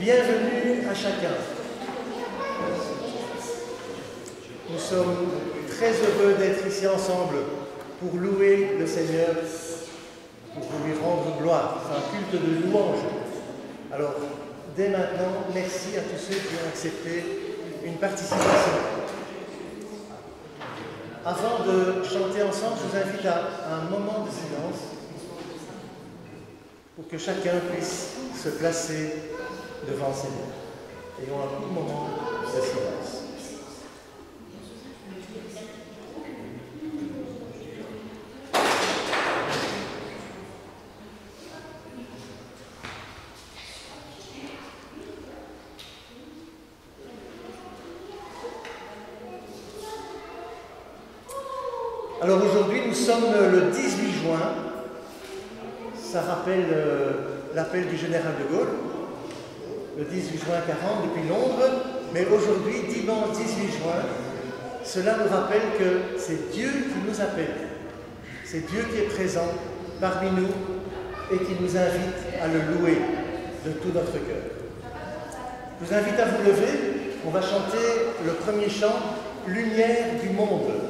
Bienvenue à chacun. Nous sommes très heureux d'être ici ensemble pour louer le Seigneur, pour lui rendre gloire. C'est un culte de louange. Alors, dès maintenant, merci à tous ceux qui ont accepté une participation. Avant de chanter ensemble, je vous invite à un moment de silence pour que chacun puisse se placer devant Seigneur. Ayons un petit moment de silence. Alors aujourd'hui, nous sommes le 18 juin. Ça rappelle euh, l'appel du général de Gaulle, le 18 juin 40 depuis Londres. Mais aujourd'hui, dimanche 18 juin, cela nous rappelle que c'est Dieu qui nous appelle. C'est Dieu qui est présent parmi nous et qui nous invite à le louer de tout notre cœur. Je vous invite à vous lever. On va chanter le premier chant, Lumière du monde.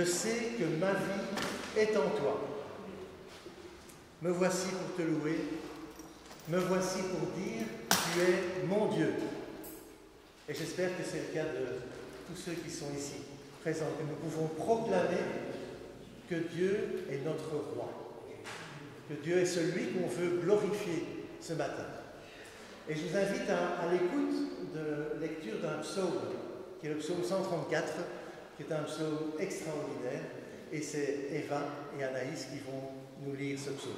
Je sais que ma vie est en toi. Me voici pour te louer. Me voici pour dire tu es mon Dieu. Et j'espère que c'est le cas de tous ceux qui sont ici présents, que nous pouvons proclamer que Dieu est notre roi, que Dieu est celui qu'on veut glorifier ce matin. Et je vous invite à, à l'écoute de lecture d'un psaume, qui est le psaume 134, qui est un psaume extraordinaire. Et c'est Eva et Anaïs qui vont nous lire ce psaume.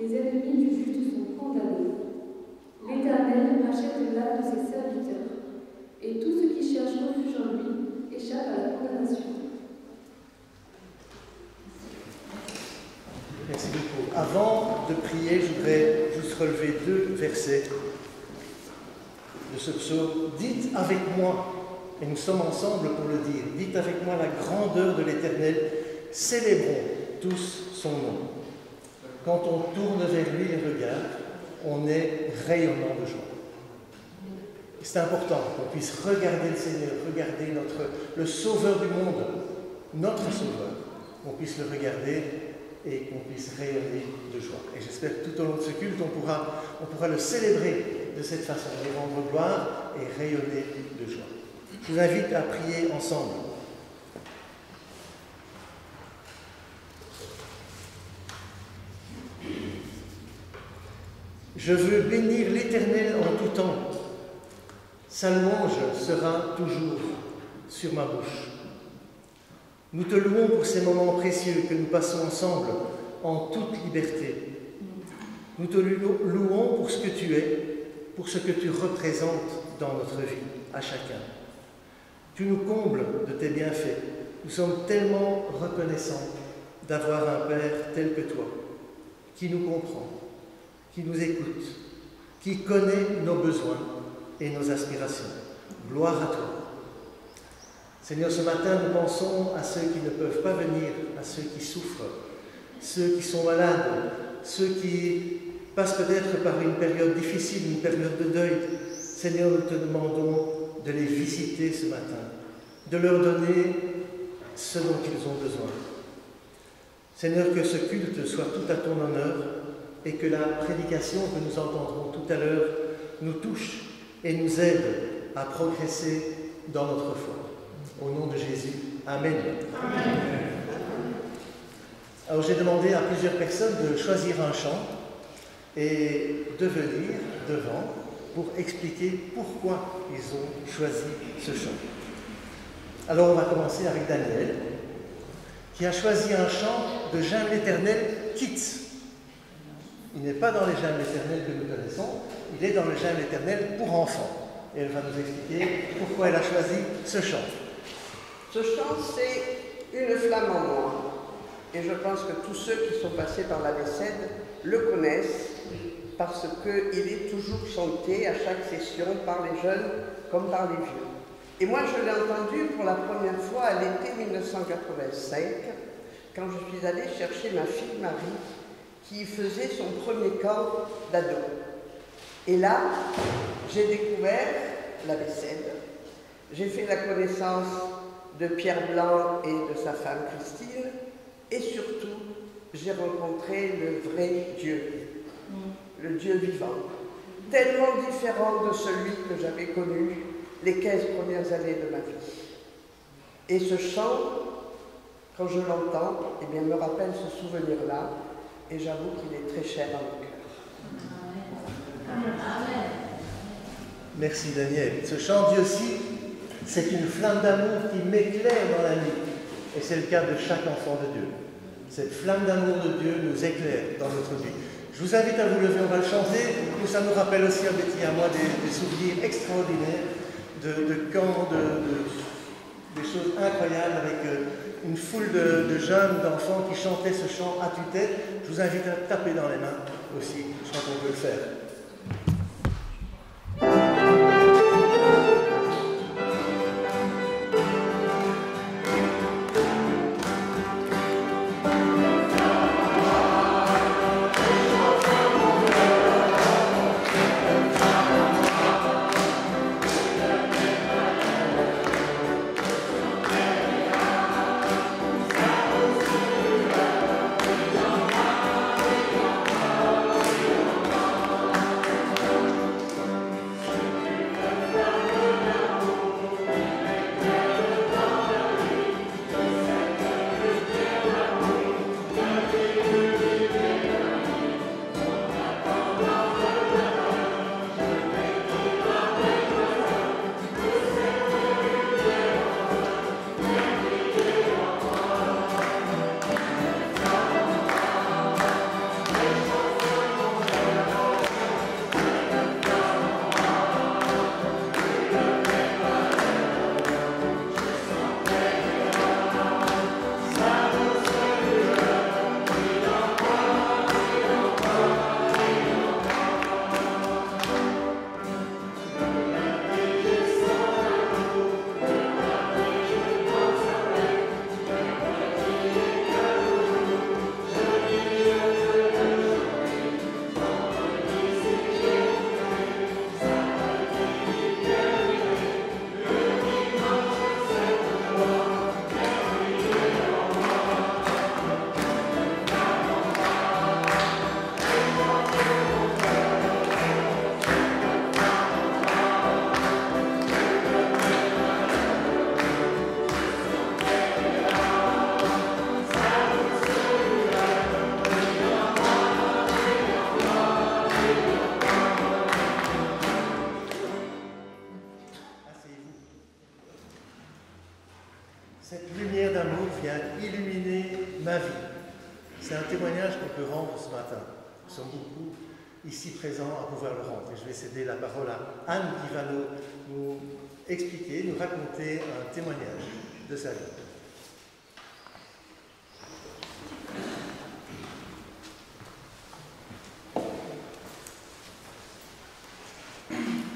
Les ennemis du juste sont condamnés. L'Éternel rachète l'âme de ses serviteurs, et tous ceux qui cherchent refuge en lui échappent à la condamnation. Merci beaucoup. Avant de prier, je voudrais juste relever deux versets de ce psaume. Dites avec moi, et nous sommes ensemble pour le dire, dites avec moi la grandeur de l'Éternel, célébrons tous son nom. Quand on tourne vers lui les regards, on est rayonnant de joie. C'est important qu'on puisse regarder le Seigneur, regarder notre, le Sauveur du monde, notre Sauveur, qu'on puisse le regarder et qu'on puisse rayonner de joie. Et j'espère que tout au long de ce culte, on pourra, on pourra le célébrer de cette façon, lui rendre gloire et rayonner de joie. Je vous invite à prier ensemble. Je veux bénir l'Éternel en tout temps. Sa louange sera toujours sur ma bouche. Nous te louons pour ces moments précieux que nous passons ensemble en toute liberté. Nous te louons pour ce que tu es, pour ce que tu représentes dans notre vie, à chacun. Tu nous combles de tes bienfaits. Nous sommes tellement reconnaissants d'avoir un Père tel que toi, qui nous comprend, qui nous écoute, qui connaît nos besoins et nos aspirations. Gloire à toi. Seigneur, ce matin, nous pensons à ceux qui ne peuvent pas venir, à ceux qui souffrent, ceux qui sont malades, ceux qui passent peut-être par une période difficile, une période de deuil. Seigneur, nous te demandons de les visiter ce matin, de leur donner ce dont ils ont besoin. Seigneur, que ce culte soit tout à ton honneur et que la prédication que nous entendrons tout à l'heure nous touche et nous aide à progresser dans notre foi. Au nom de Jésus. Amen. Amen. Alors j'ai demandé à plusieurs personnes de choisir un chant et de venir devant pour expliquer pourquoi ils ont choisi ce chant. Alors on va commencer avec Daniel, qui a choisi un chant de Jean l'Éternel Kids. Il n'est pas dans les Jean l'Éternel que nous connaissons, il est dans le Jean l'Éternel pour enfants. Et elle va nous expliquer pourquoi elle a choisi ce chant. Ce chant, c'est Une flamme en moi. Et je pense que tous ceux qui sont passés par la Bessède le connaissent parce qu'il est toujours chanté à chaque session par les jeunes comme par les vieux. Et moi, je l'ai entendu pour la première fois à l'été 1985, quand je suis allée chercher ma fille Marie, qui faisait son premier camp d'ado. Et là, j'ai découvert la vaisselle. J'ai fait la connaissance de Pierre Blanc et de sa femme Christine. Et surtout, j'ai rencontré le vrai Dieu, le Dieu vivant, tellement différent de celui que j'avais connu les 15 premières années de ma vie. Et ce chant, quand je l'entends, eh me rappelle ce souvenir-là, et j'avoue qu'il est très cher à mon cœur. Merci Daniel. Ce chant dit aussi, c'est une flamme d'amour qui m'éclaire dans la nuit. Et c'est le cas de chaque enfant de Dieu. Cette flamme d'amour de Dieu nous éclaire dans notre vie. Je vous invite à vous lever, on va le chanter. ça nous rappelle aussi à Betty et à moi des, souvenirs extraordinaires de, camps, de, des choses incroyables avec euh, une foule de, jeunes, d'enfants qui chantaient ce chant à tue-tête. Je vous invite à taper dans les mains aussi. Je crois qu'on peut le faire. De sa vie.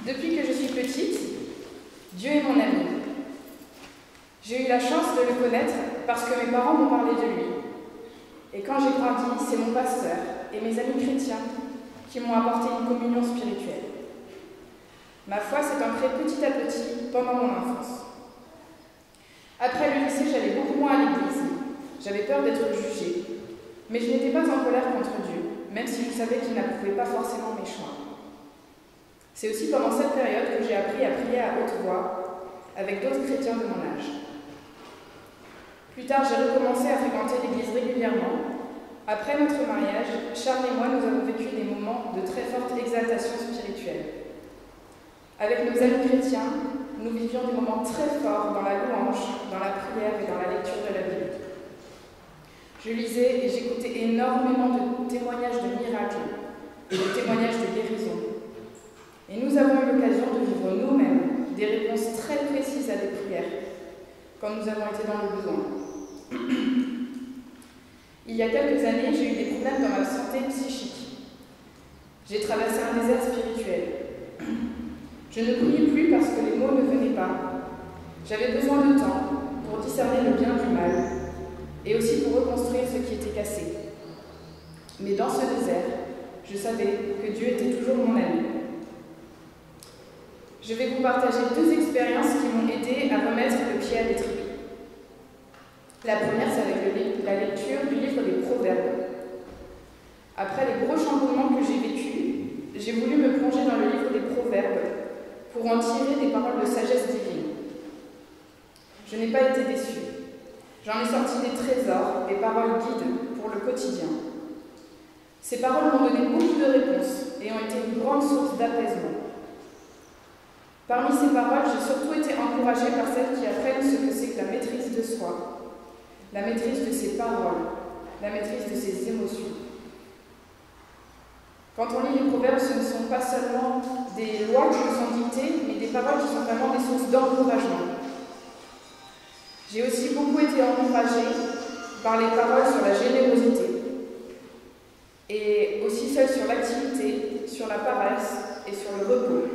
Depuis que je suis petite, Dieu est mon ami. J'ai eu la chance de le connaître parce que mes parents m'ont parlé de lui. Et quand j'ai grandi, c'est mon pasteur et mes amis chrétiens qui m'ont apporté une communion spirituelle. Ma foi s'est ancrée petit à petit pendant mon enfance. Après le lycée, j'allais beaucoup moins à l'église. J'avais peur d'être jugée. Mais je n'étais pas en colère contre Dieu, même si je savais qu'il n'approuvait pas forcément mes choix. C'est aussi pendant cette période que j'ai appris à prier à haute voix avec d'autres chrétiens de mon âge. Plus tard, j'ai recommencé à fréquenter l'église régulièrement après notre mariage, Charles et moi, nous avons vécu des moments de très forte exaltation spirituelle. Avec nos amis chrétiens, nous vivions des moments très forts dans la louange, dans la prière et dans la lecture de la Bible. Je lisais et j'écoutais énormément de témoignages de miracles et de témoignages de guérison. Et nous avons eu l'occasion de vivre nous-mêmes des réponses très précises à des prières quand nous avons été dans le besoin. Il y a quelques années, j'ai eu des problèmes dans ma santé psychique. J'ai traversé un désert spirituel. Je ne priais plus parce que les mots ne venaient pas. J'avais besoin de temps pour discerner le bien du mal. Et aussi pour reconstruire ce qui était cassé. Mais dans ce désert, je savais que Dieu était toujours mon ami. Je vais vous partager deux expériences qui m'ont aidé à remettre le pied à l'étrier. La première, c'est avec la lecture du livre des Proverbes. Après les gros chamboulements que j'ai vécus, j'ai voulu me plonger dans le livre des Proverbes pour en tirer des paroles de sagesse divine. Je n'ai pas été déçue. J'en ai sorti des trésors, des paroles guides pour le quotidien. Ces paroles m'ont donné beaucoup de réponses et ont été une grande source d'apaisement. Parmi ces paroles, j'ai surtout été encouragée par celles qui apprennent ce que c'est que la maîtrise de soi, la maîtrise de ses paroles, la maîtrise de ses émotions. Quand on lit les proverbes, ce ne sont pas seulement des lois qui nous sont dictées, mais des paroles qui sont vraiment des sources d'encouragement. J'ai aussi beaucoup été encouragée par les paroles sur la générosité et aussi celles sur l'activité, sur la paresse et sur le repos.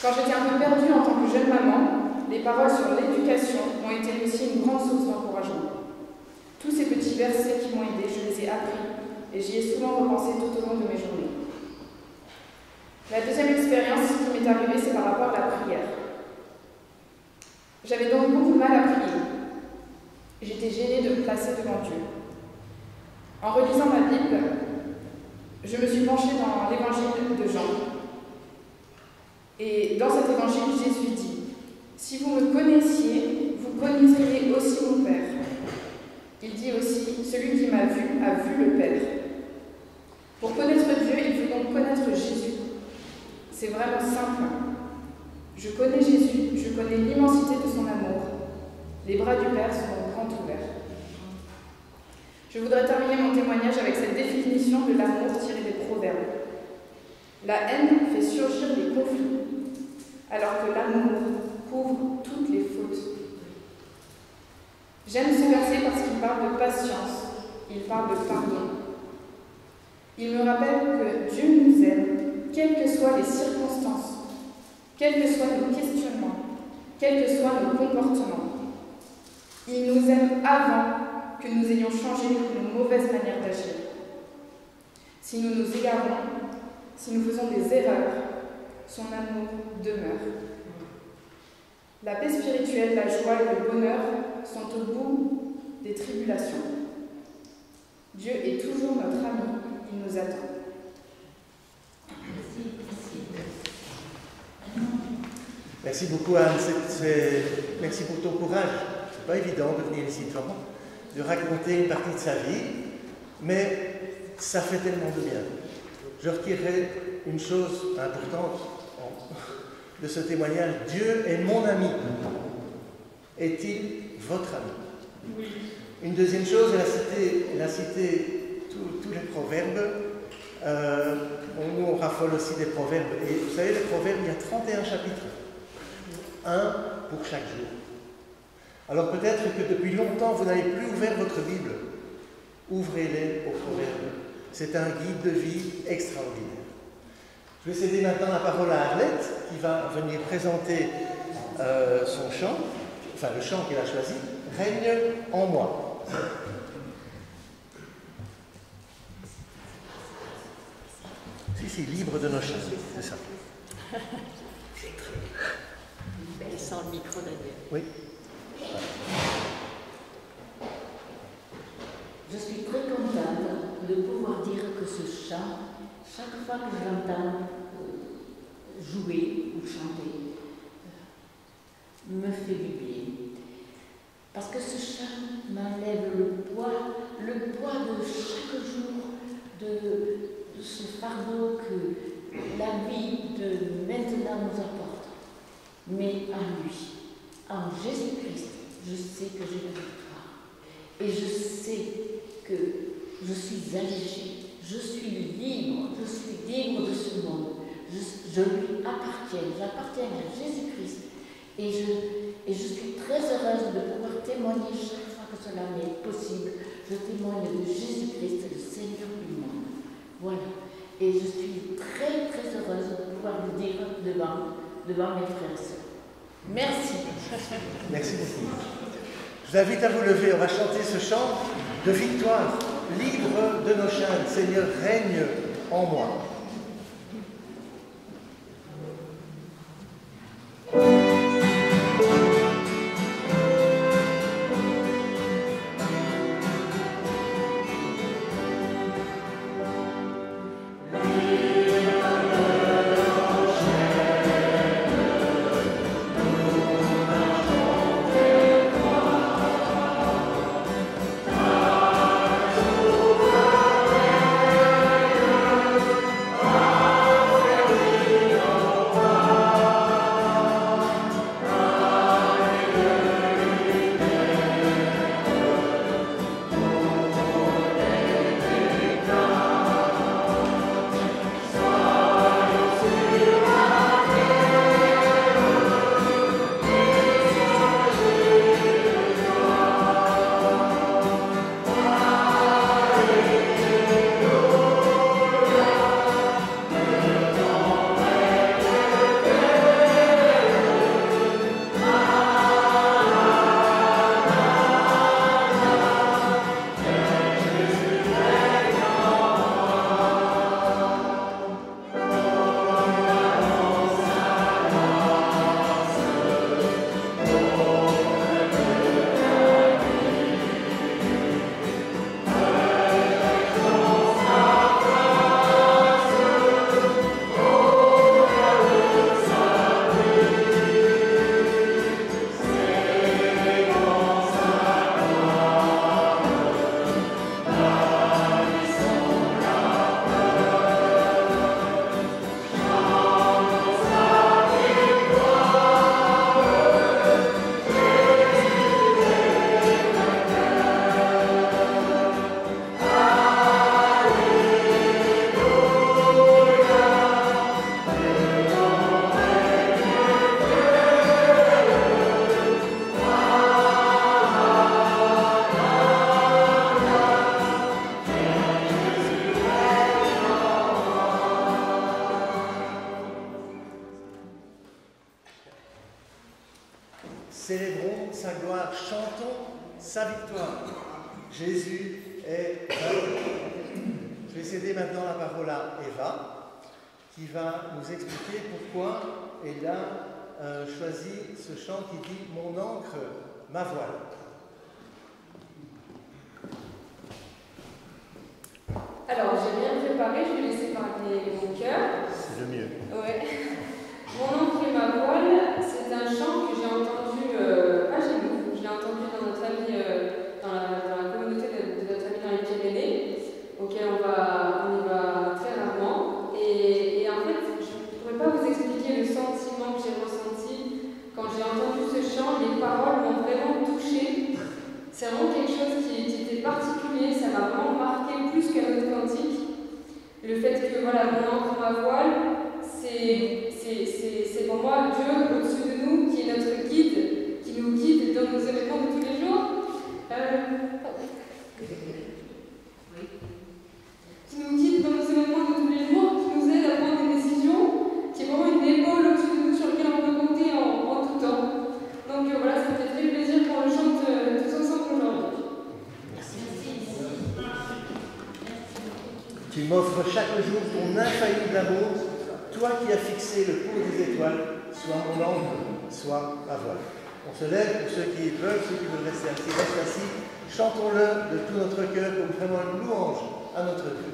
Quand j'étais un peu perdue en tant que jeune maman, les paroles sur l'éducation ont été aussi une grande source d'encouragement. Tous ces petits versets qui m'ont aidé, je les ai appris et j'y ai souvent repensé tout au long de mes journées. La deuxième expérience qui m'est arrivée, c'est par rapport à la prière. J'avais donc beaucoup mal à prier. J'étais gênée de me placer devant Dieu. En relisant ma Bible, je me suis penchée dans l'évangile de Jean. Et dans cet évangile, Jésus dit Si vous me connaissiez, vous connaîtriez aussi mon Père. Il dit aussi Celui qui m'a vu a vu le Père. Pour connaître Dieu, il faut donc connaître Jésus. C'est vraiment simple. Je connais Jésus, je connais l'immensité de son amour. Les bras du Père sont grand ouverts. Je voudrais terminer mon témoignage avec cette définition de l'amour tirée des proverbes. La haine fait surgir des conflits, alors que l'amour couvre toutes les fautes. J'aime ce verset parce qu'il parle de patience, il parle de pardon. Il me rappelle que Dieu nous aime, quelles que soient les circonstances, quels que soient nos questionnements, quels que soient nos comportements. Il nous aime avant que nous ayons changé nos mauvaises manières d'agir. Si nous nous égarons, si nous faisons des erreurs, son amour demeure. La paix spirituelle, la joie et le bonheur sont au bout des tribulations. Dieu est toujours notre ami, il nous attend. Merci beaucoup Anne, merci pour ton courage. C'est pas évident de venir ici devant, de raconter une partie de sa vie, mais ça fait tellement de bien. Je retirerai une chose importante de ce témoignage. Dieu est mon ami. Est-il votre ami? Oui. Une deuxième chose, elle a cité, elle a cité tous les proverbes. Euh, nous, on raffole aussi des proverbes. Et vous savez, les proverbes, il y a 31 chapitres. Un pour chaque jour. Alors peut-être que depuis longtemps, vous n'avez plus ouvert votre Bible. Ouvrez-les aux proverbes. C'est un guide de vie extraordinaire. Je vais céder maintenant la parole à Arlette, qui va venir présenter euh, son chant, enfin le chant qu'elle a choisi, Règne en moi. Si, si, libre de nos chants, c'est ça. Sans le micro d'ailleurs. Oui. Je suis très contente de pouvoir dire que ce chant, chaque fois que j'entends euh, jouer ou chanter, euh, me fait du bien. Parce que ce chant m'enlève le poids, le poids de chaque jour, de ce fardeau que la vie de maintenant nous apporte. Mais en lui, en Jésus-Christ, je sais que j'ai la victoire. Et je sais que je suis allégée, je suis libre, je suis libre de ce monde. Je, lui appartiens, j'appartiens à Jésus-Christ. Et je, et je suis très heureuse de pouvoir témoigner chaque fois que cela m'est possible. Je témoigne de Jésus-Christ, le Seigneur du monde. Voilà. Et je suis très très heureuse de pouvoir le dire devant, devant mes frères et sœurs. Merci. Merci beaucoup. Je vous invite à vous lever, on va chanter ce chant de victoire. Libre de nos chaînes, Seigneur, règne en moi. Il m'offre chaque jour ton infaillible amour, toi qui as fixé le cours des étoiles, soit mon ange, soit ma voix. On se lève pour ceux qui veulent, ceux qui veulent rester assis, restent assis. Chantons-le de tout notre cœur comme vraiment une louange à notre Dieu.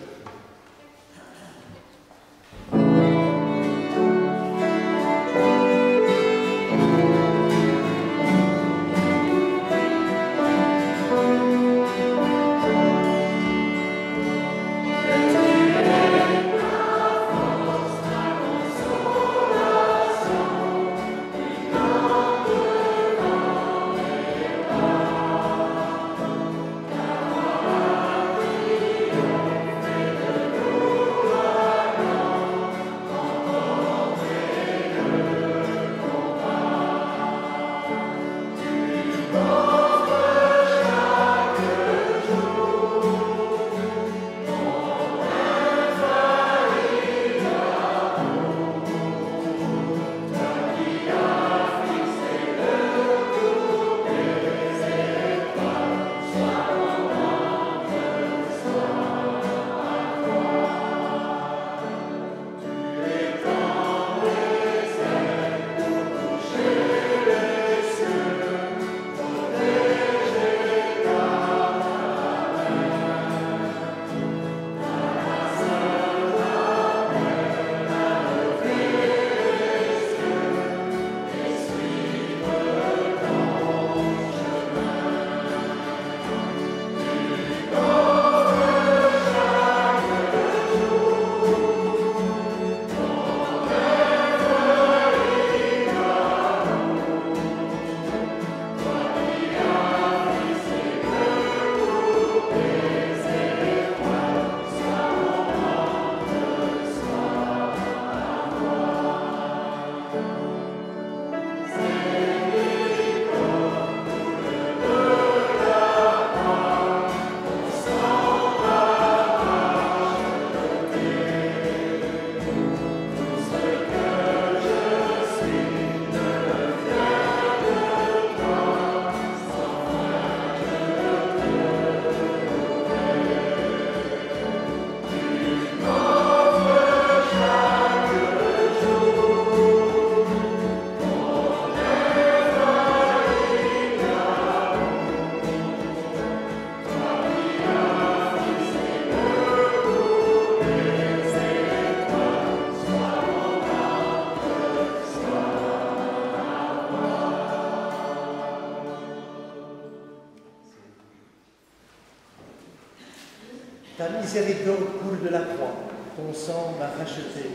Miséricorde coule de la croix, ton sang m'a racheté.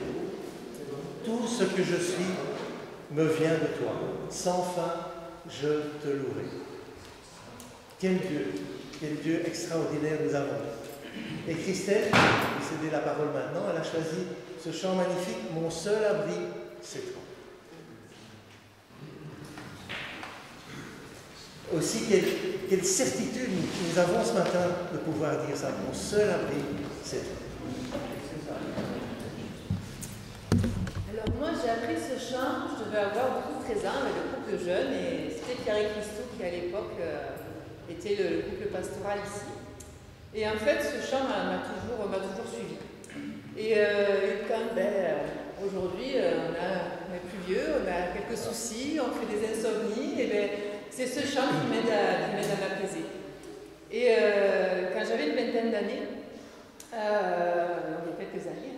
Tout ce que je suis me vient de toi. Sans fin, je te louerai. Quel Dieu, quel Dieu extraordinaire nous avons. Et Christelle, qui cédé la parole maintenant, elle a choisi ce chant magnifique, Mon seul abri, c'est toi. Aussi, quelle, certitude nous avons ce matin de pouvoir dire ça. Mon seul abri, c'est. Alors moi, j'ai appris ce chant, je devais avoir beaucoup de 13 ans, avec le couple jeune, et c'était Pierre et qui à l'époque euh, était le, couple pastoral ici. Et en fait, ce chant m'a toujours, toujours suivi. Et euh, quand ben, aujourd'hui euh, on, est plus vieux, on a quelques soucis, on fait des insomnies, et ben, c'est ce chant qui m'aide à, m'apaiser. Et euh, quand j'avais une vingtaine d'années, il y a quelques années,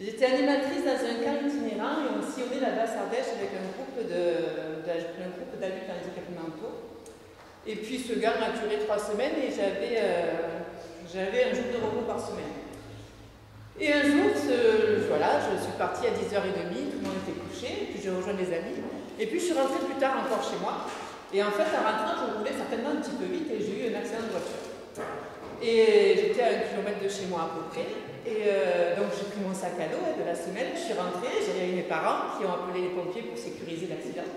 j'étais animatrice dans un camp itinérant et on sillonnait la basse Ardèche avec un groupe d'adultes mentaux. Et puis ce gars a duré trois semaines et j'avais un jour de repos par semaine. Et un jour, voilà, je suis partie à 10h30, tout le monde était couché, puis j'ai rejoint des amis. Et puis je suis rentrée plus tard encore chez moi. Et en fait, en rentrant, je roulais certainement un petit peu vite et j'ai eu un accident de voiture. Et j'étais à un kilomètre de chez moi à peu près. Et euh, donc j'ai pris mon sac à dos de la semaine, je suis rentrée, j'ai eu mes parents qui ont appelé les pompiers pour sécuriser l'accident.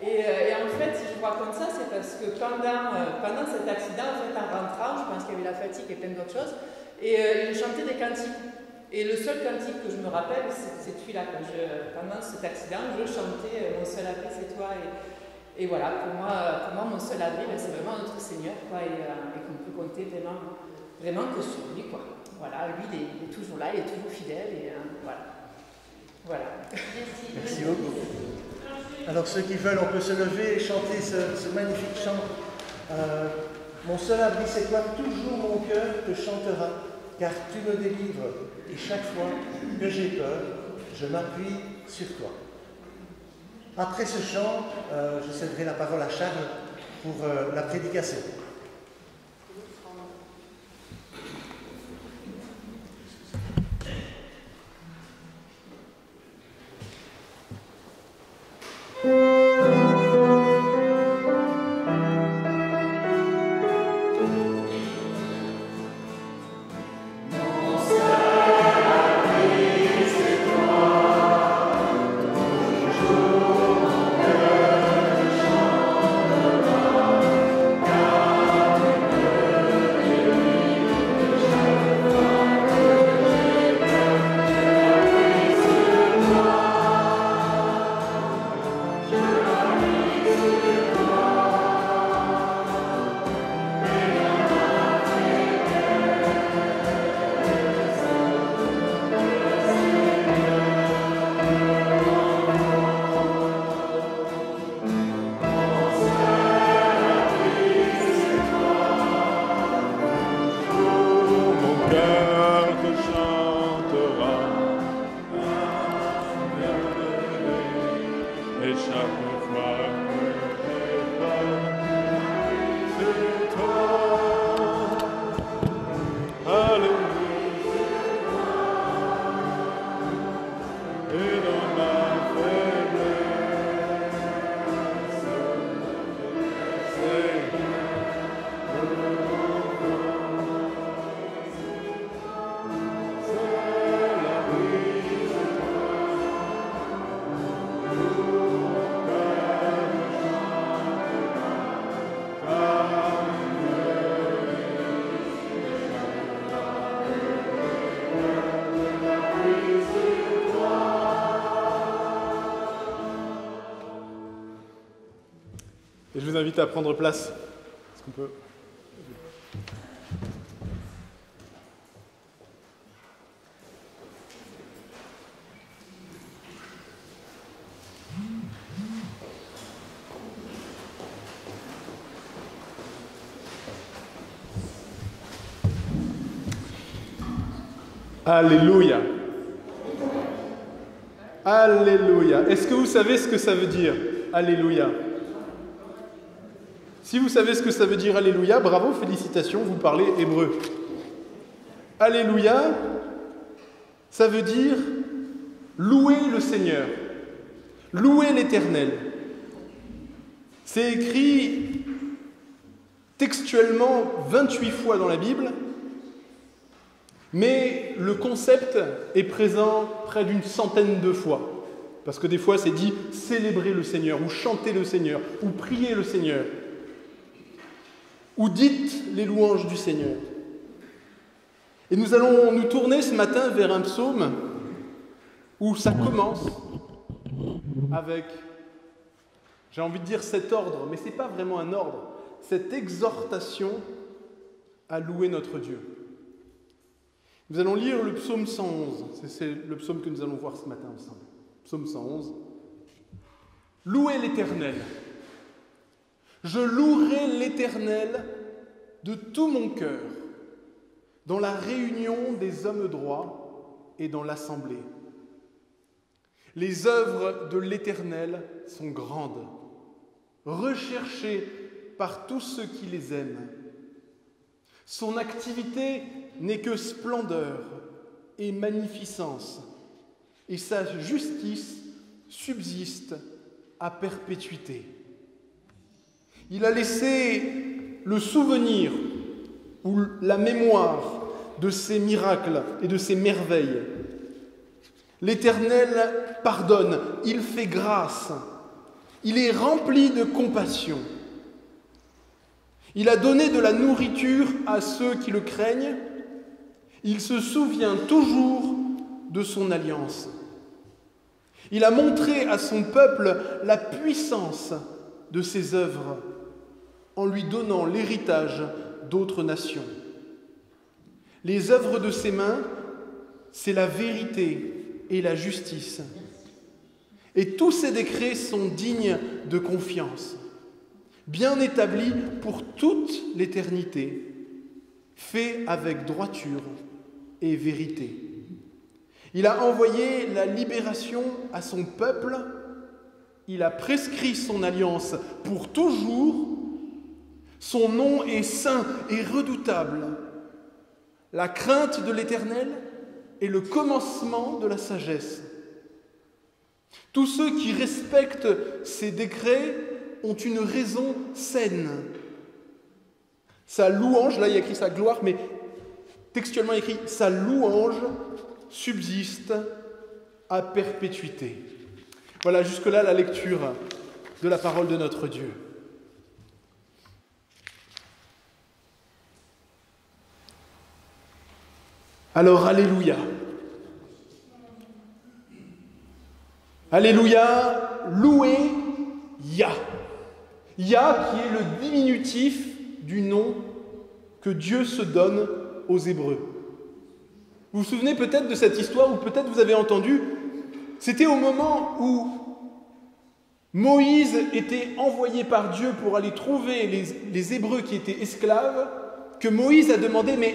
Et, euh, en fait, si je vous raconte ça, c'est parce que pendant, euh, pendant cet accident, en fait, en rentrant, je pense qu'il y avait la fatigue et plein d'autres choses, et il chantait des cantiques. Et le seul cantique que je me rappelle, c'est celui-là. Pendant cet accident, je chantais euh, Mon seul abri, c'est toi. Et, et, voilà, pour moi, pour moi, mon seul abri, ben, c'est vraiment notre Seigneur. Quoi, et, euh, et qu'on peut compter vraiment, vraiment que sur lui. Quoi. Voilà, lui, il est, toujours là, il est toujours fidèle. Et voilà. Voilà. Merci beaucoup. Alors, ceux qui veulent, on peut se lever et chanter ce, ce magnifique chant. Mon seul abri, c'est toi, toujours mon cœur te chantera, car tu me délivres, et chaque fois que j'ai peur, je m'appuie sur toi. Après ce chant, euh, je céderai la parole à Charles pour euh, la prédication. À prendre place. Est-ce qu'on peut? Alléluia. Alléluia. Est-ce que vous savez ce que ça veut dire? Alléluia. Si vous savez ce que ça veut dire Alléluia, bravo, félicitations, vous parlez hébreu. Alléluia, ça veut dire louer le Seigneur, louer l'Éternel. C'est écrit textuellement 28 fois dans la Bible, mais le concept est présent près d'une centaine de fois. Parce que des fois, c'est dit célébrer le Seigneur, ou chanter le Seigneur, ou prier le Seigneur, ou dites les louanges du Seigneur. Et nous allons nous tourner ce matin vers un psaume où ça commence avec, j'ai envie de dire cet ordre, mais ce n'est pas vraiment un ordre, cette exhortation à louer notre Dieu. Nous allons lire le psaume 111, c'est le psaume que nous allons voir ce matin ensemble. Psaume 111. Louez l'Éternel. Je louerai l'Éternel de tout mon cœur dans la réunion des hommes droits et dans l'assemblée. Les œuvres de l'Éternel sont grandes, recherchées par tous ceux qui les aiment. Son activité n'est que splendeur et magnificence, et sa justice subsiste à perpétuité. Il a laissé le souvenir ou la mémoire de ses miracles et de ses merveilles. L'Éternel pardonne, il fait grâce, il est rempli de compassion. Il a donné de la nourriture à ceux qui le craignent, il se souvient toujours de son alliance. Il a montré à son peuple la puissance de ses œuvres en lui donnant l'héritage d'autres nations. Les œuvres de ses mains, c'est la vérité et la justice. Et tous ces décrets sont dignes de confiance, bien établis pour toute l'éternité, faits avec droiture et vérité. Il a envoyé la libération à son peuple, il a prescrit son alliance pour toujours, son nom est saint et redoutable. La crainte de l'Éternel est le commencement de la sagesse. Tous ceux qui respectent ces décrets ont une raison saine. Sa louange, là il y a écrit sa gloire, mais textuellement écrit sa louange subsiste à perpétuité. Voilà jusque-là la lecture de la parole de notre Dieu. Alors, Alléluia. Alléluia, loué Ya. Ya qui est le diminutif du nom que Dieu se donne aux Hébreux. Vous vous souvenez peut-être de cette histoire, ou peut-être vous avez entendu, c'était au moment où Moïse était envoyé par Dieu pour aller trouver les Hébreux qui étaient esclaves, que Moïse a demandé, mais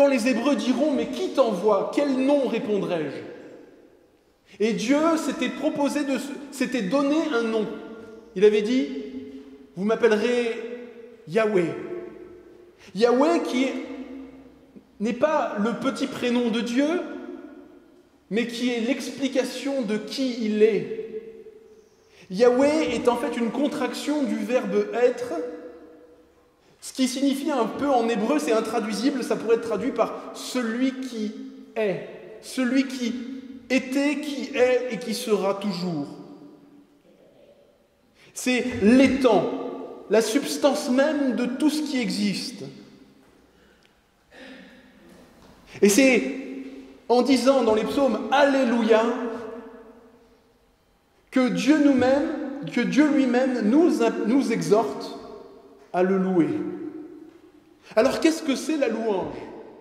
quand les Hébreux diront Mais qui t'envoie? Quel nom? répondrai-je Et Dieu s'était proposé de s'était donné un nom. Il avait dit Vous m'appellerez Yahweh. Yahweh qui n'est pas le petit prénom de Dieu, mais qui est l'explication de qui il est. Yahweh est en fait une contraction du verbe être ce qui signifie un peu en hébreu, c'est intraduisible, ça pourrait être traduit par celui qui est, celui qui était, qui est et qui sera toujours. C'est l'étang, la substance même de tout ce qui existe. Et c'est en disant dans les psaumes Alléluia que Dieu nous-mêmes, que Dieu lui-même nous exhorte à le louer. Alors qu'est-ce que c'est la louange?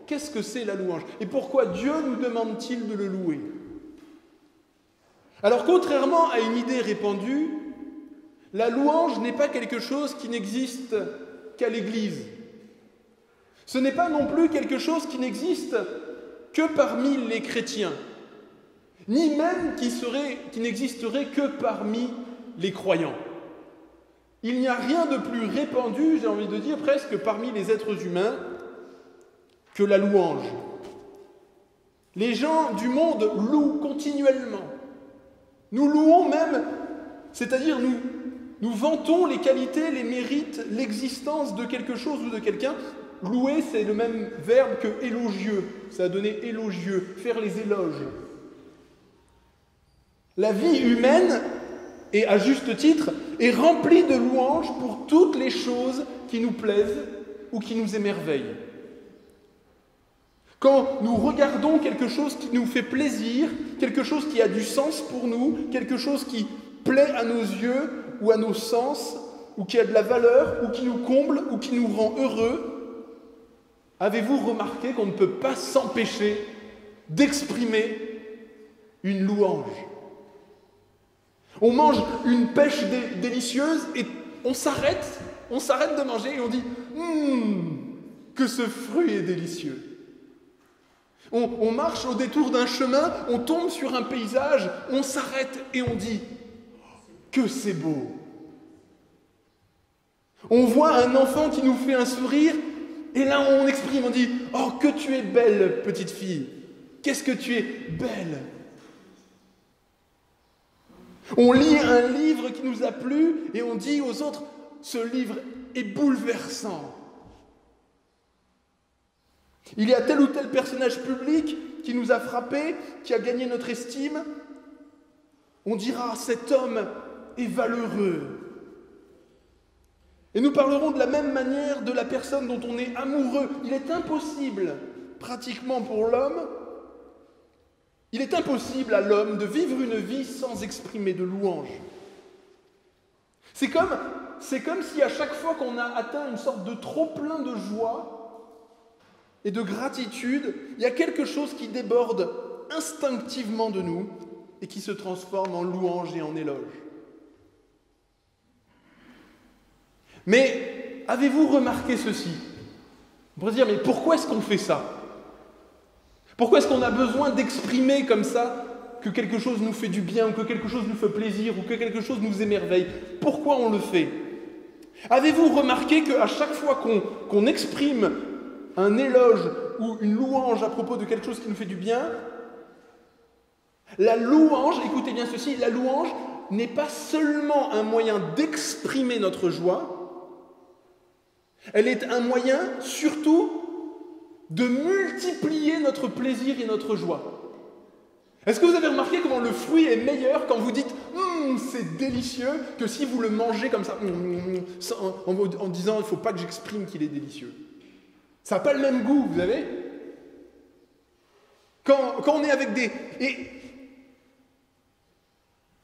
Qu'est-ce que c'est la louange? Et pourquoi Dieu nous demande-t-il de le louer? Alors contrairement à une idée répandue, la louange n'est pas quelque chose qui n'existe qu'à l'Église. Ce n'est pas non plus quelque chose qui n'existe que parmi les chrétiens, ni même qui, n'existerait que parmi les croyants. Il n'y a rien de plus répandu, j'ai envie de dire presque, parmi les êtres humains que la louange. Les gens du monde louent continuellement. Nous louons même, c'est-à-dire nous, nous vantons les qualités, les mérites, l'existence de quelque chose ou de quelqu'un. Louer, c'est le même verbe que élogieux. Ça a donné élogieux, faire les éloges. La vie humaine, et à juste titre, est remplie de louanges pour toutes les choses qui nous plaisent ou qui nous émerveillent. Quand nous regardons quelque chose qui nous fait plaisir, quelque chose qui a du sens pour nous, quelque chose qui plaît à nos yeux ou à nos sens, ou qui a de la valeur, ou qui nous comble, ou qui nous rend heureux, avez-vous remarqué qu'on ne peut pas s'empêcher d'exprimer une louange On mange une pêche délicieuse et on s'arrête, on s'arrête de manger et on dit Hum, que ce fruit est délicieux. On, marche au détour d'un chemin, on tombe sur un paysage, on s'arrête et on dit que c'est beau. On voit un enfant qui nous fait un sourire et là on exprime, on dit Oh, que tu es belle, petite fille. Qu'est-ce que tu es belle. On lit un livre qui nous a plu et on dit aux autres Ce livre est bouleversant. Il y a tel ou tel personnage public qui nous a frappé, qui a gagné notre estime. On dira cet homme est valeureux. Et nous parlerons de la même manière de la personne dont on est amoureux. Il est impossible, pratiquement pour l'homme, il est impossible à l'homme de vivre une vie sans exprimer de louange. C'est comme, si à chaque fois qu'on a atteint une sorte de trop-plein de joie, et de gratitude, il y a quelque chose qui déborde instinctivement de nous et qui se transforme en louange et en éloge. Mais avez-vous remarqué ceci? On pourrait dire, mais pourquoi est-ce qu'on fait ça? Pourquoi est-ce qu'on a besoin d'exprimer comme ça que quelque chose nous fait du bien, ou que quelque chose nous fait plaisir, ou que quelque chose nous émerveille? Pourquoi on le fait? Avez-vous remarqué qu'à chaque fois qu'on exprime un éloge ou une louange à propos de quelque chose qui nous fait du bien, la louange, écoutez bien ceci, la louange n'est pas seulement un moyen d'exprimer notre joie, elle est un moyen surtout de multiplier notre plaisir et notre joie. Est-ce que vous avez remarqué comment le fruit est meilleur quand vous dites hum, c'est délicieux que si vous le mangez comme ça, hum, en, en disant il ne faut pas que j'exprime qu'il est délicieux ça n'a pas le même goût, vous savez quand, on est avec des...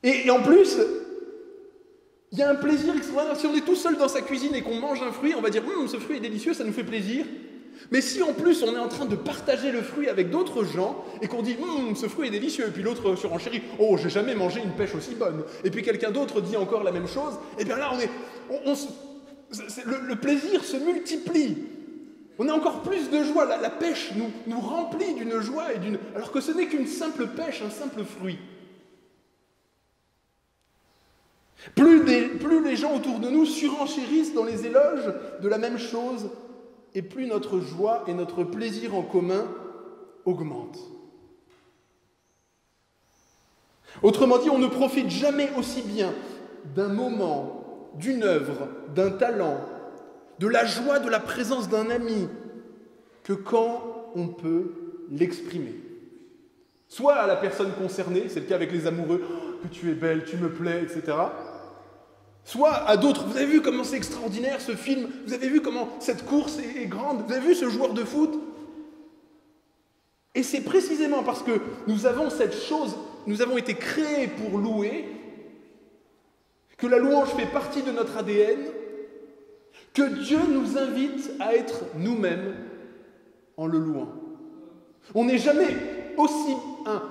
Et, en plus, il y a un plaisir extraordinaire. Si on est tout seul dans sa cuisine et qu'on mange un fruit, on va dire hum, ce fruit est délicieux, ça nous fait plaisir. Mais si en plus on est en train de partager le fruit avec d'autres gens et qu'on dit hum, ce fruit est délicieux, et puis l'autre surenchérit oh j'ai jamais mangé une pêche aussi bonne, et puis quelqu'un d'autre dit encore la même chose, et bien là on est, le plaisir se multiplie. On a encore plus de joie. La, pêche nous, nous remplit d'une joie et d'une. Alors que ce n'est qu'une simple pêche, un simple fruit. Plus, plus les gens autour de nous surenchérissent dans les éloges de la même chose, et plus notre joie et notre plaisir en commun augmentent. Autrement dit, on ne profite jamais aussi bien d'un moment, d'une œuvre, d'un talent, de la joie de la présence d'un ami que quand on peut l'exprimer. Soit à la personne concernée, c'est le cas avec les amoureux, oh, que tu es belle, tu me plais, etc. Soit à d'autres, vous avez vu comment c'est extraordinaire ce film, vous avez vu comment cette course est grande, vous avez vu ce joueur de foot. Et c'est précisément parce que nous avons cette chose, nous avons été créés pour louer, que la louange fait partie de notre ADN, que Dieu nous invite à être nous-mêmes en le louant. On n'est jamais aussi un,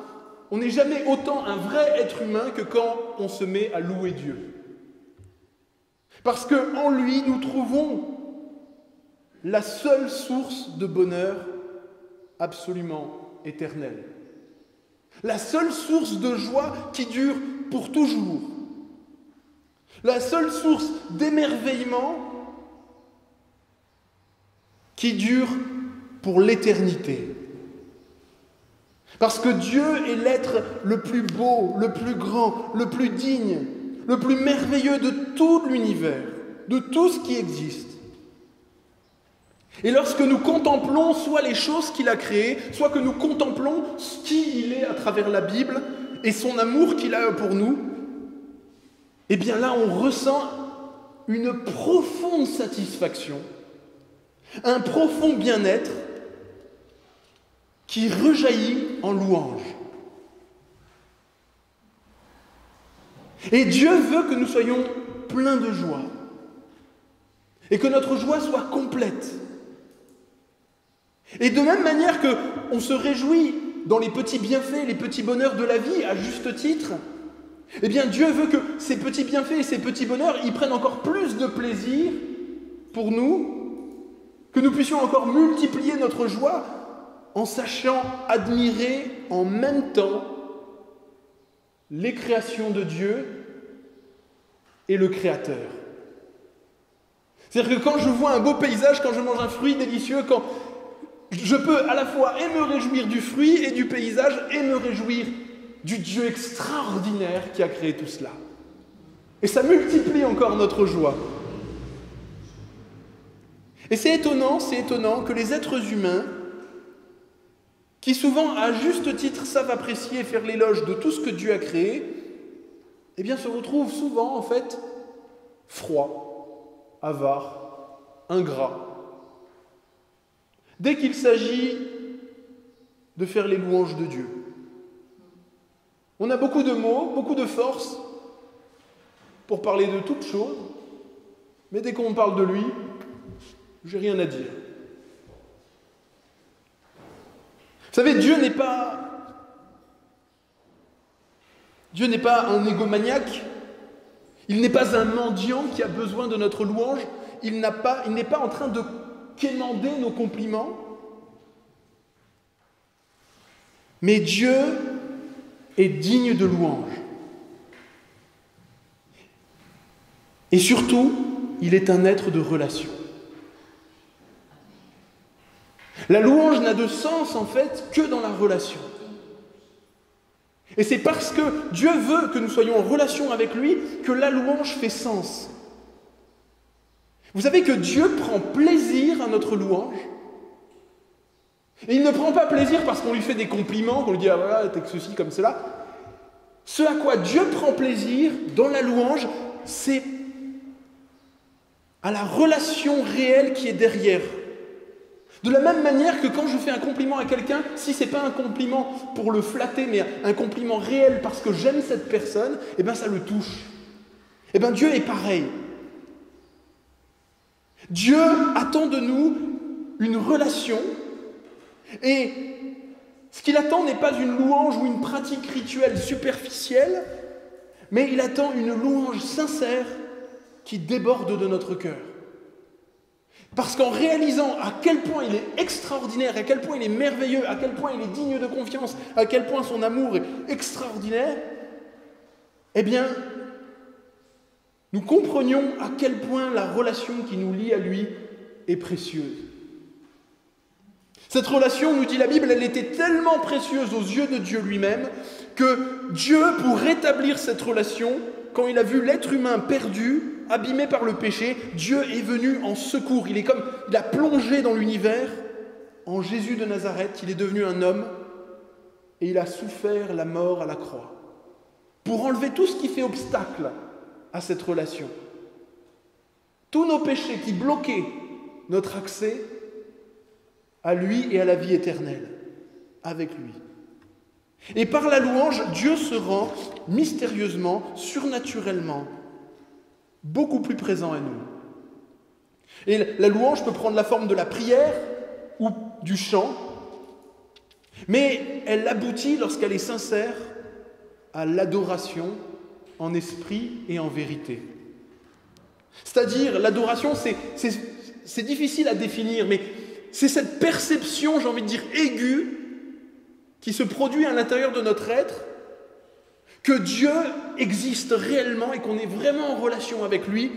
on n'est jamais autant un vrai être humain que quand on se met à louer Dieu. Parce que en lui, nous trouvons la seule source de bonheur absolument éternelle. La seule source de joie qui dure pour toujours. La seule source d'émerveillement qui dure pour l'éternité. Parce que Dieu est l'être le plus beau, le plus grand, le plus digne, le plus merveilleux de tout l'univers, de tout ce qui existe. Et lorsque nous contemplons soit les choses qu'il a créées, soit que nous contemplons qui il est à travers la Bible et son amour qu'il a pour nous, eh bien là on ressent une profonde satisfaction, un profond bien-être qui rejaillit en louange. Et Dieu veut que nous soyons pleins de joie et que notre joie soit complète. Et de même manière que on se réjouit dans les petits bienfaits, les petits bonheurs de la vie à juste titre, eh bien Dieu veut que ces petits bienfaits et ces petits bonheurs, ils prennent encore plus de plaisir pour nous, que nous puissions encore multiplier notre joie en sachant admirer en même temps les créations de Dieu et le Créateur. C'est-à-dire que quand je vois un beau paysage, quand je mange un fruit délicieux, quand je peux à la fois et me réjouir du fruit et du paysage et me réjouir du Dieu extraordinaire qui a créé tout cela. Et ça multiplie encore notre joie. Et c'est étonnant, c'est étonnant que les êtres humains, qui souvent à juste titre savent apprécier et faire l'éloge de tout ce que Dieu a créé, eh bien se retrouvent souvent en fait froids, avares, ingrats. Dès qu'il s'agit de faire les louanges de Dieu. On a beaucoup de mots, beaucoup de force pour parler de toutes choses, mais dès qu'on parle de lui, j'ai rien à dire. Vous savez, Dieu n'est pas Dieu n'est pas un égomaniaque, il n'est pas un mendiant qui a besoin de notre louange, il n'est pas en train de quémander nos compliments. Mais Dieu est digne de louange. Et surtout, il est un être de relation. La louange n'a de sens en fait que dans la relation. Et c'est parce que Dieu veut que nous soyons en relation avec lui que la louange fait sens. Vous savez que Dieu prend plaisir à notre louange. Il ne prend pas plaisir parce qu'on lui fait des compliments, qu'on lui dit ah voilà, t'es que ceci comme cela. Ce à quoi Dieu prend plaisir dans la louange, c'est à la relation réelle qui est derrière. De la même manière que quand je fais un compliment à quelqu'un, si ce n'est pas un compliment pour le flatter, mais un compliment réel parce que j'aime cette personne, eh bien ça le touche. Eh bien Dieu est pareil. Dieu attend de nous une relation et ce qu'il attend n'est pas une louange ou une pratique rituelle superficielle, mais il attend une louange sincère qui déborde de notre cœur. Parce qu'en réalisant à quel point il est extraordinaire, à quel point il est merveilleux, à quel point il est digne de confiance, à quel point son amour est extraordinaire, eh bien, nous comprenions à quel point la relation qui nous lie à lui est précieuse. Cette relation, nous dit la Bible, elle était tellement précieuse aux yeux de Dieu lui-même que Dieu, pour rétablir cette relation, quand il a vu l'être humain perdu, abîmé par le péché, Dieu est venu en secours. Il est comme, il a plongé dans l'univers en Jésus de Nazareth, il est devenu un homme et il a souffert la mort à la croix pour enlever tout ce qui fait obstacle à cette relation. Tous nos péchés qui bloquaient notre accès à lui et à la vie éternelle avec lui. Et par la louange, Dieu se rend mystérieusement, surnaturellement, beaucoup plus présent à nous. Et la louange peut prendre la forme de la prière ou du chant, mais elle aboutit lorsqu'elle est sincère à l'adoration en esprit et en vérité. C'est-à-dire, l'adoration, c'est difficile à définir, mais c'est cette perception, j'ai envie de dire, aiguë, qui se produit à l'intérieur de notre être, que Dieu existe réellement et qu'on est vraiment en relation avec lui,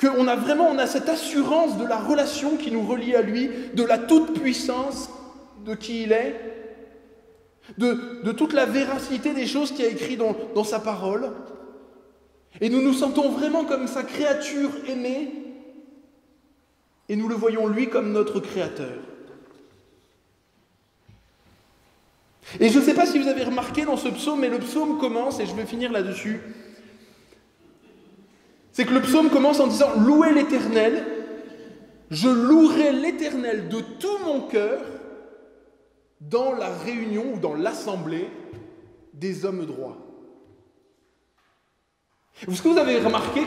Qu'on a vraiment, cette assurance de la relation qui nous relie à lui, de la toute-puissance de qui il est, de, toute la véracité des choses qu'il a écrites dans, dans sa parole. Et nous nous sentons vraiment comme sa créature aimée, et nous le voyons lui comme notre créateur. Et je ne sais pas si vous avez remarqué dans ce psaume, mais le psaume commence, et je vais finir là-dessus, c'est que le psaume commence en disant Louez l'Éternel, je louerai l'Éternel de tout mon cœur dans la réunion ou dans l'assemblée des hommes droits. Est-ce que vous avez remarqué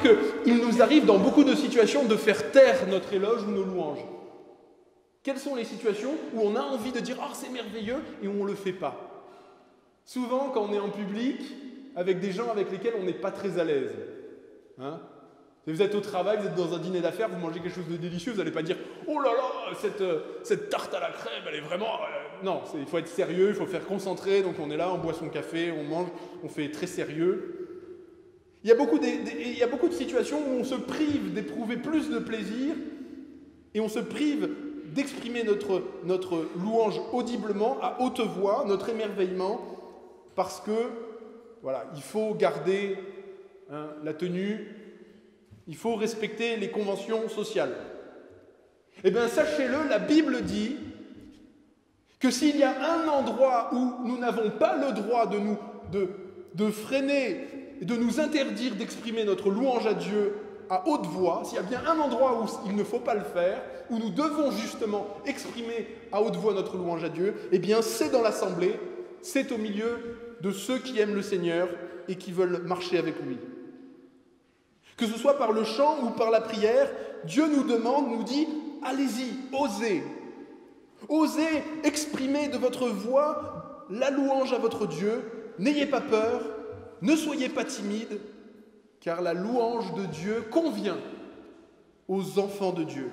qu'il nous arrive dans beaucoup de situations de faire taire notre éloge ou nos louanges? Quelles sont les situations où on a envie de dire Ah, c'est merveilleux et où on ne le fait pas? Souvent, quand on est en public, avec des gens avec lesquels on n'est pas très à l'aise. Hein vous êtes au travail, vous êtes dans un dîner d'affaires, vous mangez quelque chose de délicieux, vous n'allez pas dire Oh là là, cette, euh, cette, tarte à la crème, elle est vraiment. Euh, non, il faut être sérieux, il faut faire concentrer. Donc on est là, on boit son café, on mange, on fait très sérieux. Il y a beaucoup de situations où on se prive d'éprouver plus de plaisir et on se prive d'exprimer notre, notre louange audiblement, à haute voix, notre émerveillement, parce que, voilà, il faut garder hein, la tenue, il faut respecter les conventions sociales. Eh bien, sachez-le, la Bible dit que s'il y a un endroit où nous n'avons pas le droit de nous de, de freiner et de nous interdire d'exprimer notre louange à Dieu à haute voix, s'il y a bien un endroit où il ne faut pas le faire, où nous devons justement exprimer à haute voix notre louange à Dieu, eh bien c'est dans l'assemblée, c'est au milieu de ceux qui aiment le Seigneur et qui veulent marcher avec lui. Que ce soit par le chant ou par la prière, Dieu nous demande, nous dit, allez-y, osez. Osez exprimer de votre voix la louange à votre Dieu. N'ayez pas peur, ne soyez pas timide, car la louange de Dieu convient aux enfants de Dieu,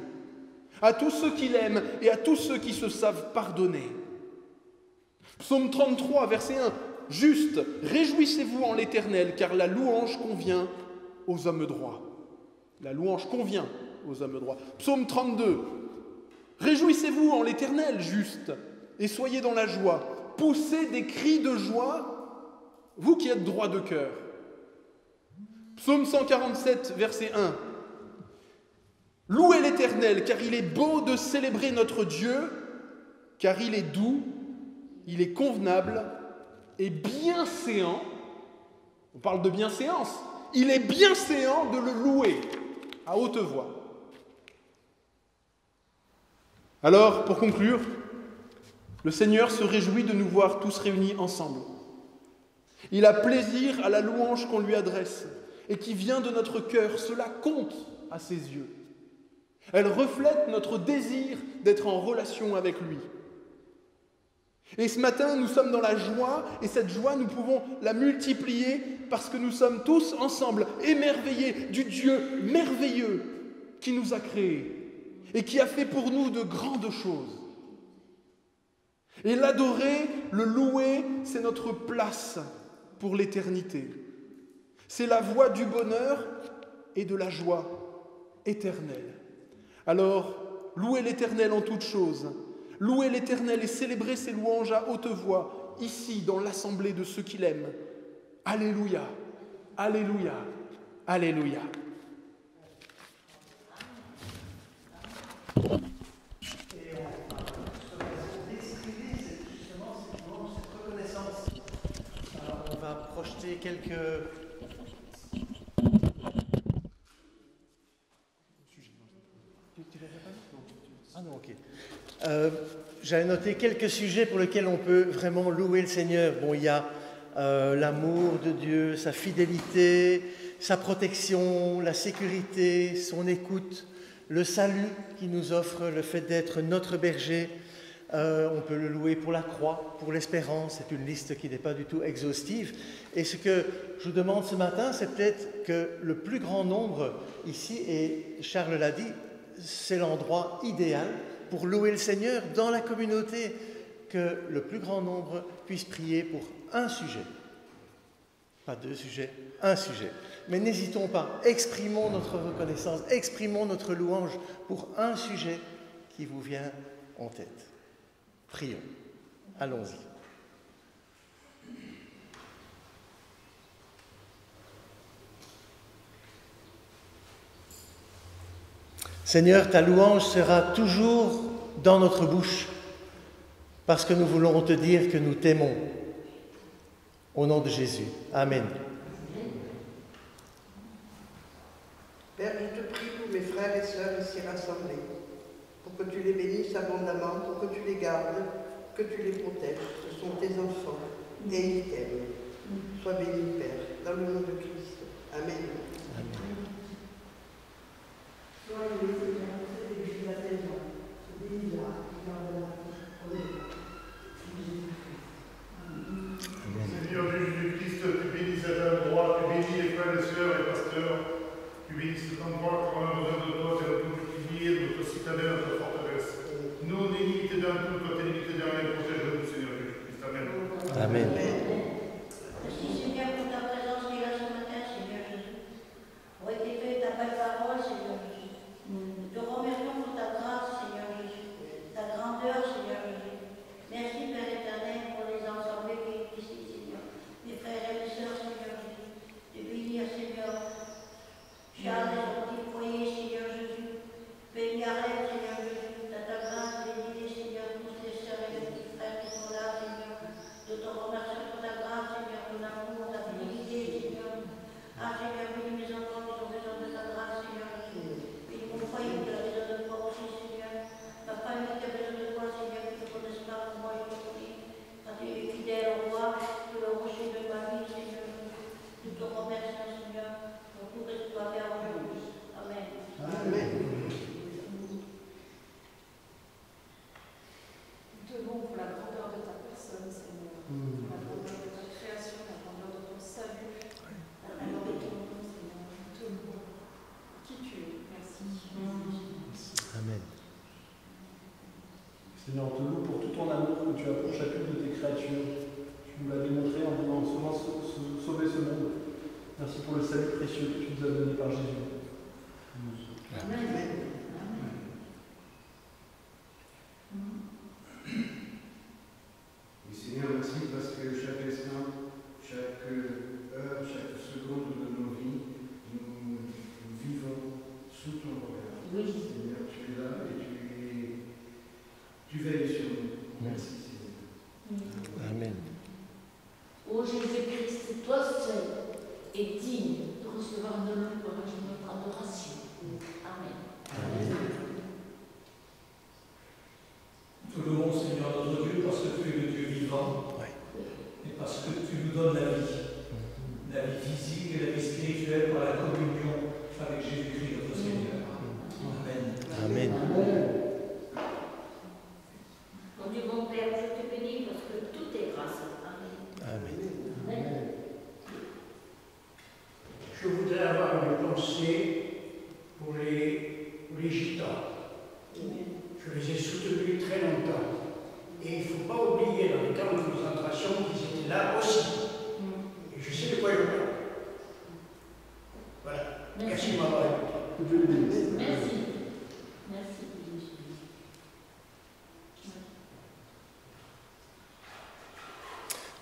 à tous ceux qui l'aiment et à tous ceux qui se savent pardonner. Psaume 33, verset 1. Juste, réjouissez-vous en l'Éternel, car la louange convient aux hommes droits. La louange convient aux hommes droits. Psaume 32. Réjouissez-vous en l'Éternel, juste, et soyez dans la joie. Poussez des cris de joie, vous qui êtes droit de cœur. Psaume 147, verset 1. Louez l'Éternel, car il est beau de célébrer notre Dieu, car il est doux, il est convenable et bienséant. On parle de bienséance, il est bien séant de le louer à haute voix. Alors, pour conclure, le Seigneur se réjouit de nous voir tous réunis ensemble. Il a plaisir à la louange qu'on lui adresse et qui vient de notre cœur. Cela compte à ses yeux. Elle reflète notre désir d'être en relation avec lui. Et ce matin, nous sommes dans la joie, et cette joie, nous pouvons la multiplier parce que nous sommes tous ensemble émerveillés du Dieu merveilleux qui nous a créés et qui a fait pour nous de grandes choses. Et l'adorer, le louer, c'est notre place pour l'éternité. C'est la voie du bonheur et de la joie éternelle. Alors, louez l'Éternel en toutes choses Louer l'Éternel et célébrer ses louanges à haute voix, ici, dans l'assemblée de ceux qui l'aiment. Alléluia, Alléluia, Alléluia. Projeter quelques ah non, ok. Euh, j'avais noté quelques sujets pour lesquels on peut vraiment louer le Seigneur. Bon, il y a euh, l'amour de Dieu, sa fidélité, sa protection, la sécurité, son écoute, le salut qu'il nous offre, le fait d'être notre berger. Euh, on peut le louer pour la croix, pour l'espérance. C'est une liste qui n'est pas du tout exhaustive. Et ce que je vous demande ce matin, c'est peut-être que le plus grand nombre ici, et Charles l'a dit, c'est l'endroit idéal pour louer le Seigneur dans la communauté, que le plus grand nombre puisse prier pour un sujet. Pas deux sujets, un sujet. mais n'hésitons pas, exprimons notre reconnaissance, exprimons notre louange pour un sujet qui vous vient en tête. Prions. Allons-y. Seigneur, ta louange sera toujours dans notre bouche parce que nous voulons te dire que nous t'aimons. Au nom de Jésus. Amen. Père, je te prie pour mes frères et sœurs ici rassemblés, pour que tu les bénisses abondamment, pour que tu les gardes, que tu les protèges. Ce sont tes enfants et ils t'aiment. Sois béni, Père, dans le nom de Christ. Amen. Seigneur, on te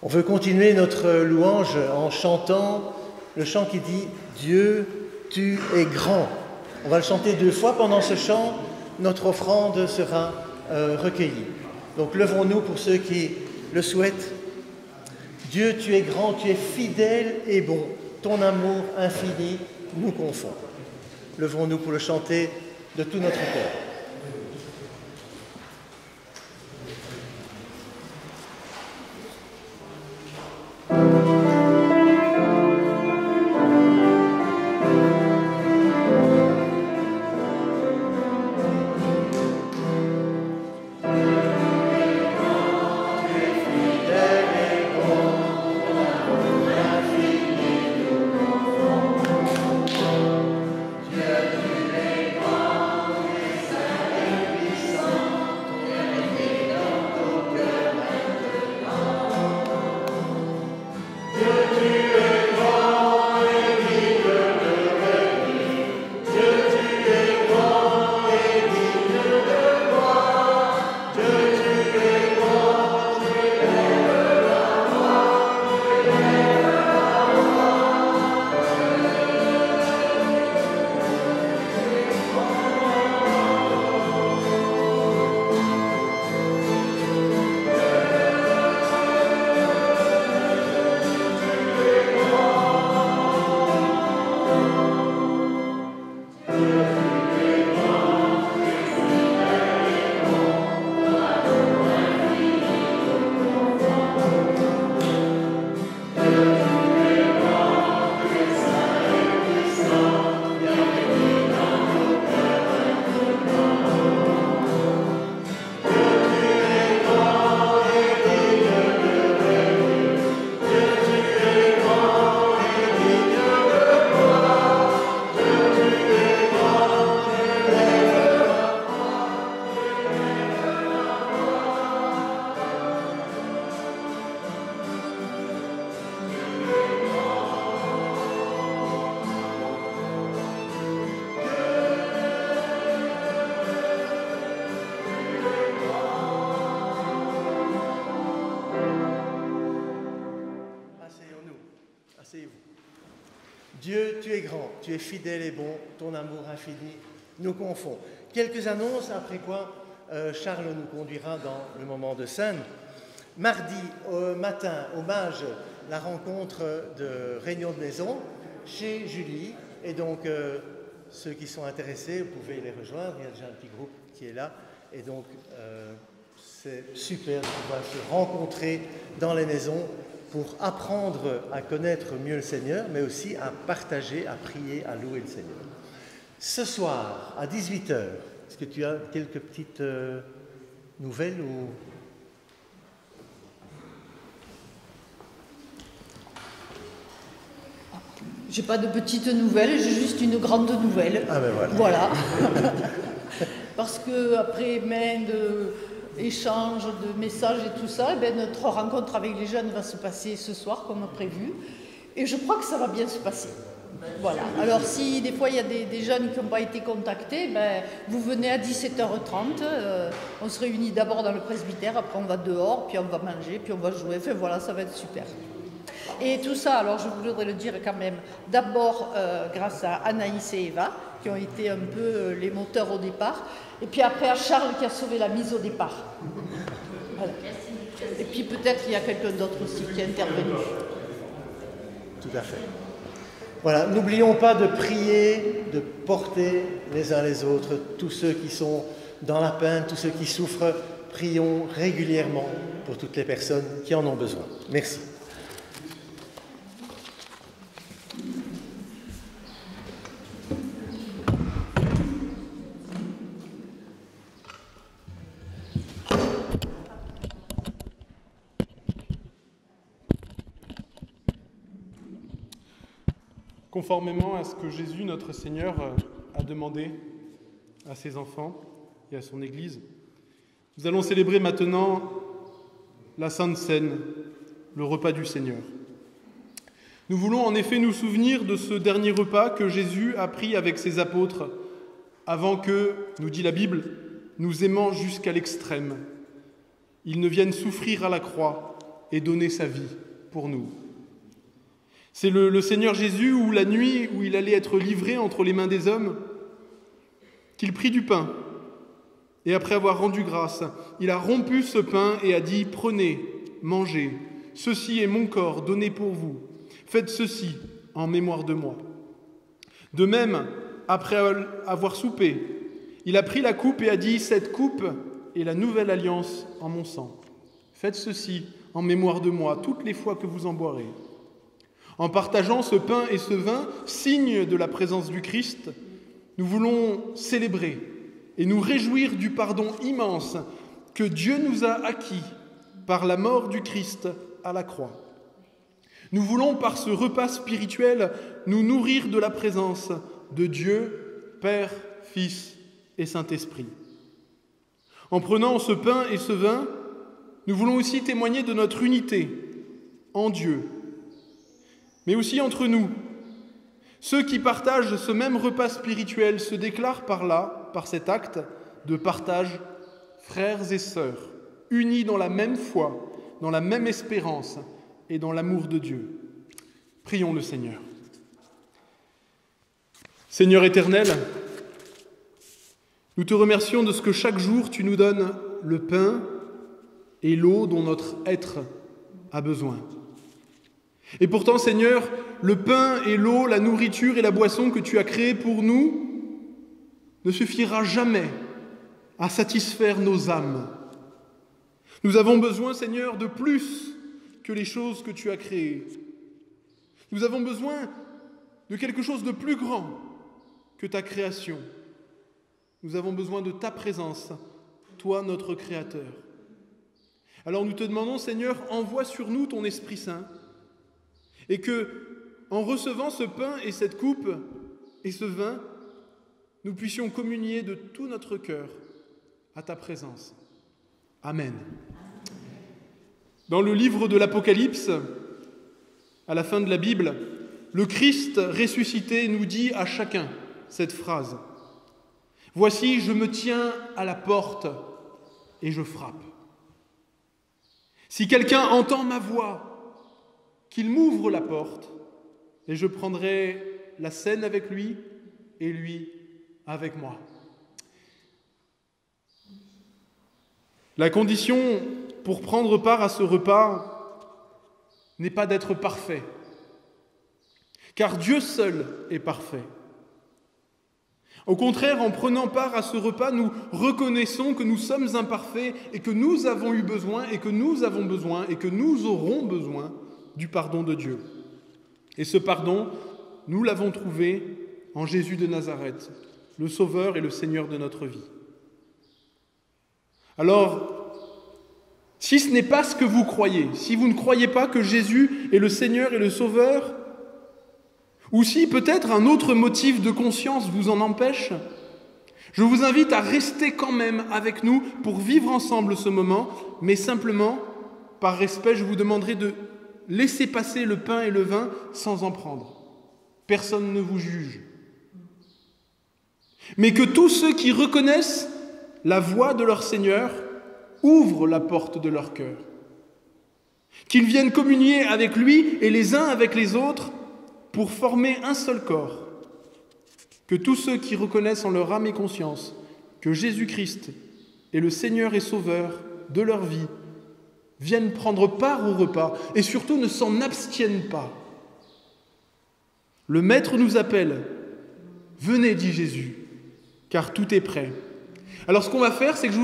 On veut continuer notre louange en chantant le chant qui dit Dieu, tu es grand. On va le chanter deux fois pendant ce chant. Notre offrande sera euh, recueillie. Donc levons-nous pour ceux qui le souhaitent. Dieu, tu es grand, tu es fidèle et bon. Ton amour infini nous confond. Levons-nous pour le chanter de tout notre cœur. Tu es fidèle et bon, ton amour infini nous confond. Quelques annonces, après quoi euh, Charles nous conduira dans le moment de scène. Mardi matin, hommage, la rencontre de réunion de maison chez Julie. Et donc, euh, ceux qui sont intéressés, vous pouvez les rejoindre. Il y a déjà un petit groupe qui est là. Et donc, euh, c'est super de pouvoir se rencontrer dans les maisons pour apprendre à connaître mieux le Seigneur, mais aussi à partager, à prier, à louer le Seigneur. Ce soir, à 18h, est-ce que tu as quelques petites euh, nouvelles ou... J'ai pas de petites nouvelles, j'ai juste une grande nouvelle. Ah ben voilà. Voilà. Parce que après main de échange de messages et tout ça, eh ben, notre rencontre avec les jeunes va se passer ce soir comme prévu. Et je crois que ça va bien se passer. Voilà. Alors si des fois il y a des, des jeunes qui n'ont pas été contactés, ben, vous venez à 17h30, euh, on se réunit d'abord dans le presbytère, après on va dehors, puis on va manger, puis on va jouer. Enfin voilà, ça va être super. Et tout ça, alors je voudrais le dire quand même, d'abord euh, grâce à Anaïs et Eva, qui ont été un peu euh, les moteurs au départ, et puis après Charles qui a sauvé la mise au départ. Et puis peut-être il y a quelqu'un d'autre aussi qui est intervenu. Tout à fait. Voilà, n'oublions pas de prier, de porter les uns les autres, tous ceux qui sont dans la peine, tous ceux qui souffrent, prions régulièrement pour toutes les personnes qui en ont besoin. Merci. Conformément à ce que Jésus, notre Seigneur, euh, a demandé à ses enfants et à son Église, nous allons célébrer maintenant la Sainte Seine, le repas du Seigneur. Nous voulons en effet nous souvenir de ce dernier repas que Jésus a pris avec ses apôtres avant que, nous dit la Bible, nous aimant jusqu'à l'extrême, il ne vienne souffrir à la croix et donner sa vie pour nous. C'est le, Seigneur Jésus où la nuit où il allait être livré entre les mains des hommes, qu'il prit du pain. Et après avoir rendu grâce, il a rompu ce pain et a dit, prenez, mangez, ceci est mon corps donné pour vous. Faites ceci en mémoire de moi. De même, après avoir soupé, il a pris la coupe et a dit, cette coupe est la nouvelle alliance en mon sang. Faites ceci en mémoire de moi toutes les fois que vous en boirez. En partageant ce pain et ce vin, signe de la présence du Christ, nous voulons célébrer et nous réjouir du pardon immense que Dieu nous a acquis par la mort du Christ à la croix. Nous voulons par ce repas spirituel nous nourrir de la présence de Dieu, Père, Fils et Saint-Esprit. En prenant ce pain et ce vin, nous voulons aussi témoigner de notre unité en Dieu, mais aussi entre nous. Ceux qui partagent ce même repas spirituel se déclarent par là, par cet acte de partage, frères et sœurs, unis dans la même foi, dans la même espérance et dans l'amour de Dieu. Prions le Seigneur. Seigneur éternel, nous te remercions de ce que chaque jour tu nous donnes le pain et l'eau dont notre être a besoin. Et pourtant, Seigneur, le pain et l'eau, la nourriture et la boisson que tu as créées pour nous ne suffira jamais à satisfaire nos âmes. Nous avons besoin, Seigneur, de plus que les choses que tu as créées. Nous avons besoin de quelque chose de plus grand que ta création. Nous avons besoin de ta présence, toi notre Créateur. Alors nous te demandons, Seigneur, envoie sur nous ton Esprit Saint et que, en recevant ce pain et cette coupe et ce vin, nous puissions communier de tout notre cœur à ta présence. Amen. Dans le livre de l'Apocalypse, à la fin de la Bible, le Christ ressuscité nous dit à chacun cette phrase. Voici, je me tiens à la porte et je frappe. Si quelqu'un entend ma voix qu'il m'ouvre la porte et je prendrai la scène avec lui et lui avec moi. La condition pour prendre part à ce repas n'est pas d'être parfait, car Dieu seul est parfait. Au contraire, en prenant part à ce repas, nous reconnaissons que nous sommes imparfaits et que nous avons eu besoin et que nous avons besoin et que nous aurons besoin du pardon de Dieu. Et ce pardon, nous l'avons trouvé en Jésus de Nazareth, le Sauveur et le Seigneur de notre vie. Alors, si ce n'est pas ce que vous croyez, si vous ne croyez pas que Jésus est le Seigneur et le Sauveur, ou si peut-être un autre motif de conscience vous en empêche, je vous invite à rester quand même avec nous pour vivre ensemble ce moment, mais simplement, par respect, je vous demanderai de laisser passer le pain et le vin sans en prendre. Personne ne vous juge. Mais que tous ceux qui reconnaissent la voix de leur Seigneur ouvrent la porte de leur cœur. Qu'ils viennent communier avec lui et les uns avec les autres pour former un seul corps, que tous ceux qui reconnaissent en leur âme et conscience que Jésus-Christ est le Seigneur et Sauveur de leur vie viennent prendre part au repas et surtout ne s'en abstiennent pas. Le Maître nous appelle. Venez, dit Jésus, car tout est prêt. Alors ce qu'on va faire, c'est que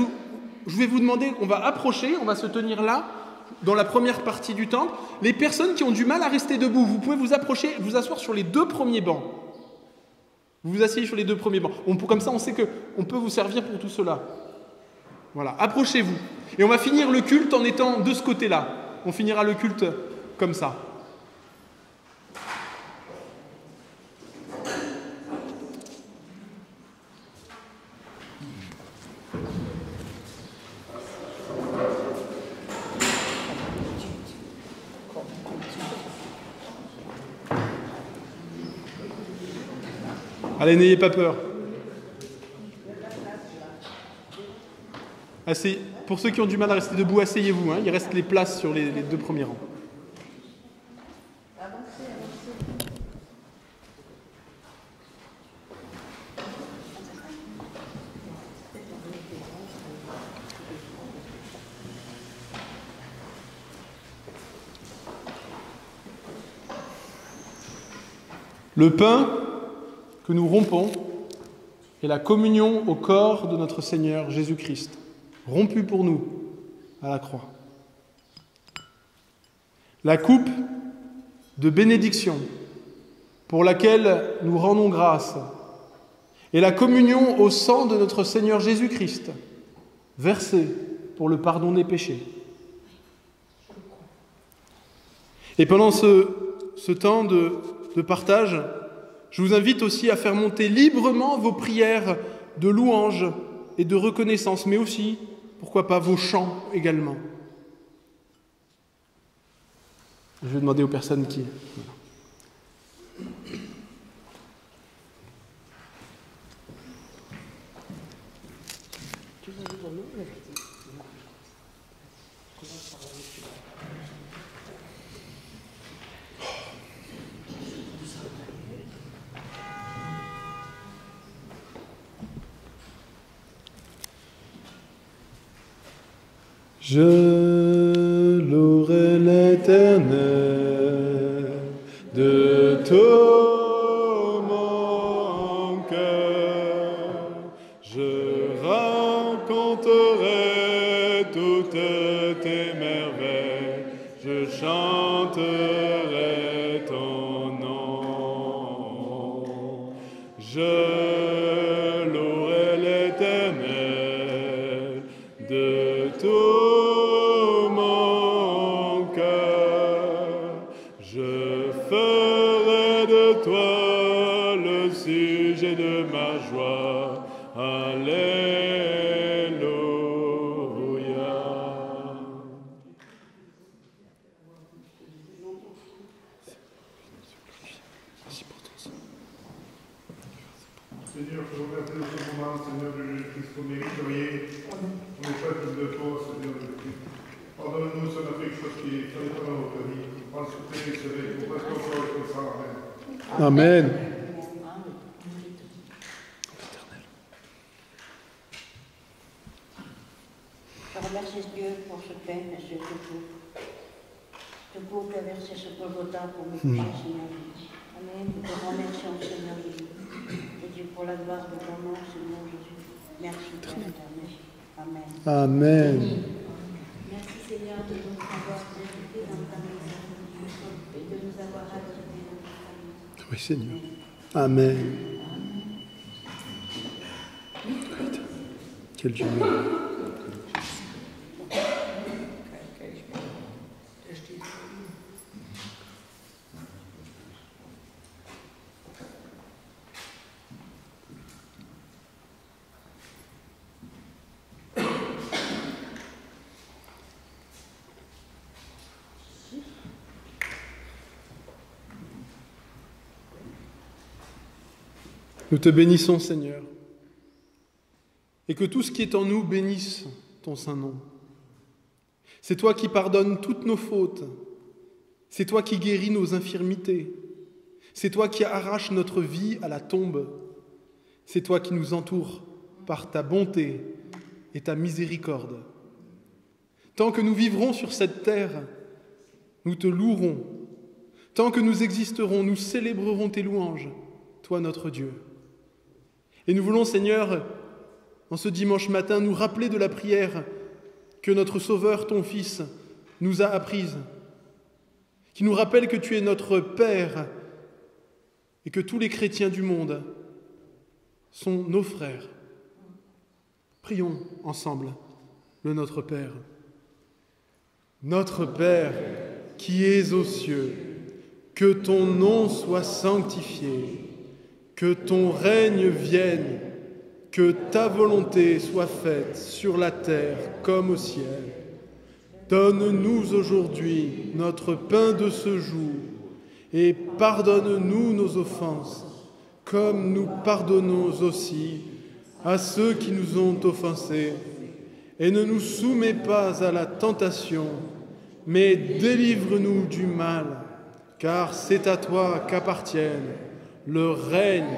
je, vais vous demander, on va approcher, on va se tenir là, dans la première partie du temple, les personnes qui ont du mal à rester debout, vous pouvez vous approcher, vous asseoir sur les deux premiers bancs. Vous vous asseyez sur les deux premiers bancs. On, comme ça, on sait qu'on peut vous servir pour tout cela. Voilà, approchez-vous. Et on va finir le culte en étant de ce côté-là. On finira le culte comme ça. Allez, n'ayez pas peur. Pour ceux qui ont du mal à rester debout, asseyez-vous. Hein. Il reste les places sur les, les deux premiers rangs. Le pain que nous rompons est la communion au corps de notre Seigneur Jésus-Christ, rompu pour nous à la croix. La coupe de bénédiction pour laquelle nous rendons grâce est la communion au sang de notre Seigneur Jésus-Christ, versé pour le pardon des péchés. Et pendant ce, ce temps de, de partage, je vous invite aussi à faire monter librement vos prières de louange et de reconnaissance, mais aussi, pourquoi pas, vos chants également? Je vais demander aux personnes qui... Je louerai l'éternel Nous te bénissons, Seigneur, et que tout ce qui est en nous bénisse ton saint nom. C'est toi qui pardonnes toutes nos fautes, c'est toi qui guéris nos infirmités, c'est toi qui arraches notre vie à la tombe, c'est toi qui nous entoures par ta bonté et ta miséricorde. Tant que nous vivrons sur cette terre, nous te louerons. Tant que nous existerons, nous célébrerons tes louanges, toi notre Dieu. Et nous voulons, Seigneur, en ce dimanche matin, nous rappeler de la prière que notre Sauveur, ton Fils, nous a apprise, qui nous rappelle que tu es notre Père et que tous les chrétiens du monde sont nos frères. Prions ensemble le Notre Père. Notre Père qui es aux cieux, que ton nom soit sanctifié, que ton règne vienne, que ta volonté soit faite sur la terre comme au ciel. Donne-nous aujourd'hui notre pain de ce jour et pardonne-nous nos offenses, comme nous pardonnons aussi à ceux qui nous ont offensés. Et ne nous soumets pas à la tentation, mais délivre-nous du mal, car c'est à toi qu'appartiennent le règne,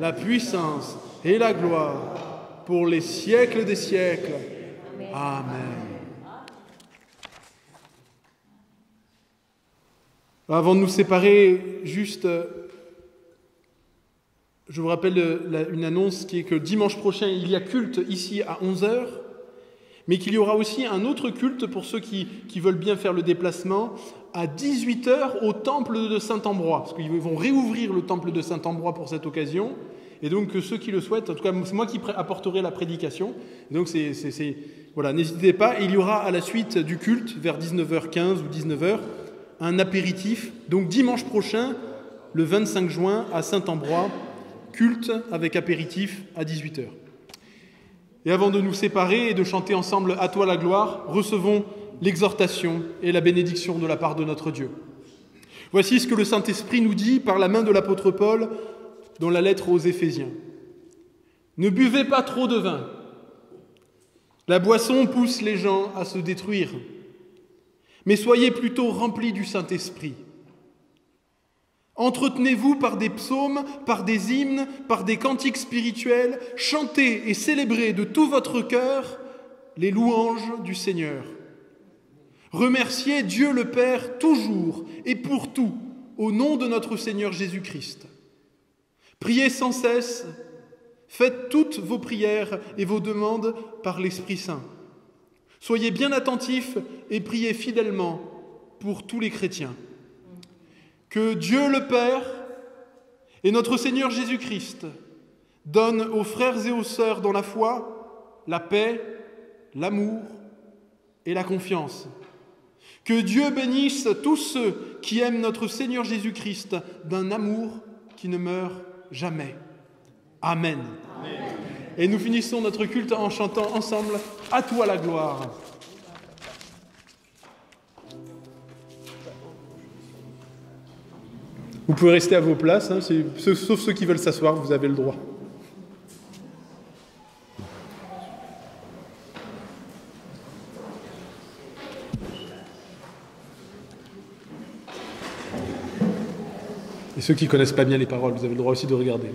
la puissance et la gloire pour les siècles des siècles. Amen. Avant de nous séparer, juste, je vous rappelle une annonce qui est que dimanche prochain, il y a culte ici à 11h, mais qu'il y aura aussi un autre culte pour ceux qui, qui veulent bien faire le déplacement à 18h au temple de Saint-Ambrois, parce qu'ils vont réouvrir le temple de Saint-Ambrois pour cette occasion. Et donc, ceux qui le souhaitent, en tout cas, c'est moi qui apporterai la prédication. donc, c'est, voilà, n'hésitez pas. Il y aura à la suite du culte, vers 19h15 ou 19h, un apéritif. Donc, dimanche prochain, le 25 juin, à Saint-Ambrois, culte avec apéritif à 18h. Et avant de nous séparer et de chanter ensemble À toi la gloire, recevons l'exhortation et la bénédiction de la part de notre Dieu. Voici ce que le Saint-Esprit nous dit par la main de l'apôtre Paul dans la lettre aux Éphésiens. Ne buvez pas trop de vin. La boisson pousse les gens à se détruire. Mais soyez plutôt remplis du Saint-Esprit. Entretenez-vous par des psaumes, par des hymnes, par des cantiques spirituels, chantez et célébrez de tout votre cœur les louanges du Seigneur. Remerciez Dieu le Père toujours et pour tout au nom de notre Seigneur Jésus-Christ. Priez sans cesse, faites toutes vos prières et vos demandes par l'Esprit Saint. Soyez bien attentifs et priez fidèlement pour tous les chrétiens. Que Dieu le Père et notre Seigneur Jésus-Christ donnent aux frères et aux sœurs dans la foi la paix, l'amour et la confiance. Que Dieu bénisse tous ceux qui aiment notre Seigneur Jésus-Christ d'un amour qui ne meurt jamais. Amen. Et nous finissons notre culte en chantant ensemble À toi la gloire. Vous pouvez rester à vos places, hein, sauf ceux qui veulent s'asseoir, vous avez le droit. Et ceux qui connaissent pas bien les paroles, vous avez le droit aussi de regarder.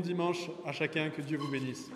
Bon dimanche à chacun, que Dieu vous bénisse.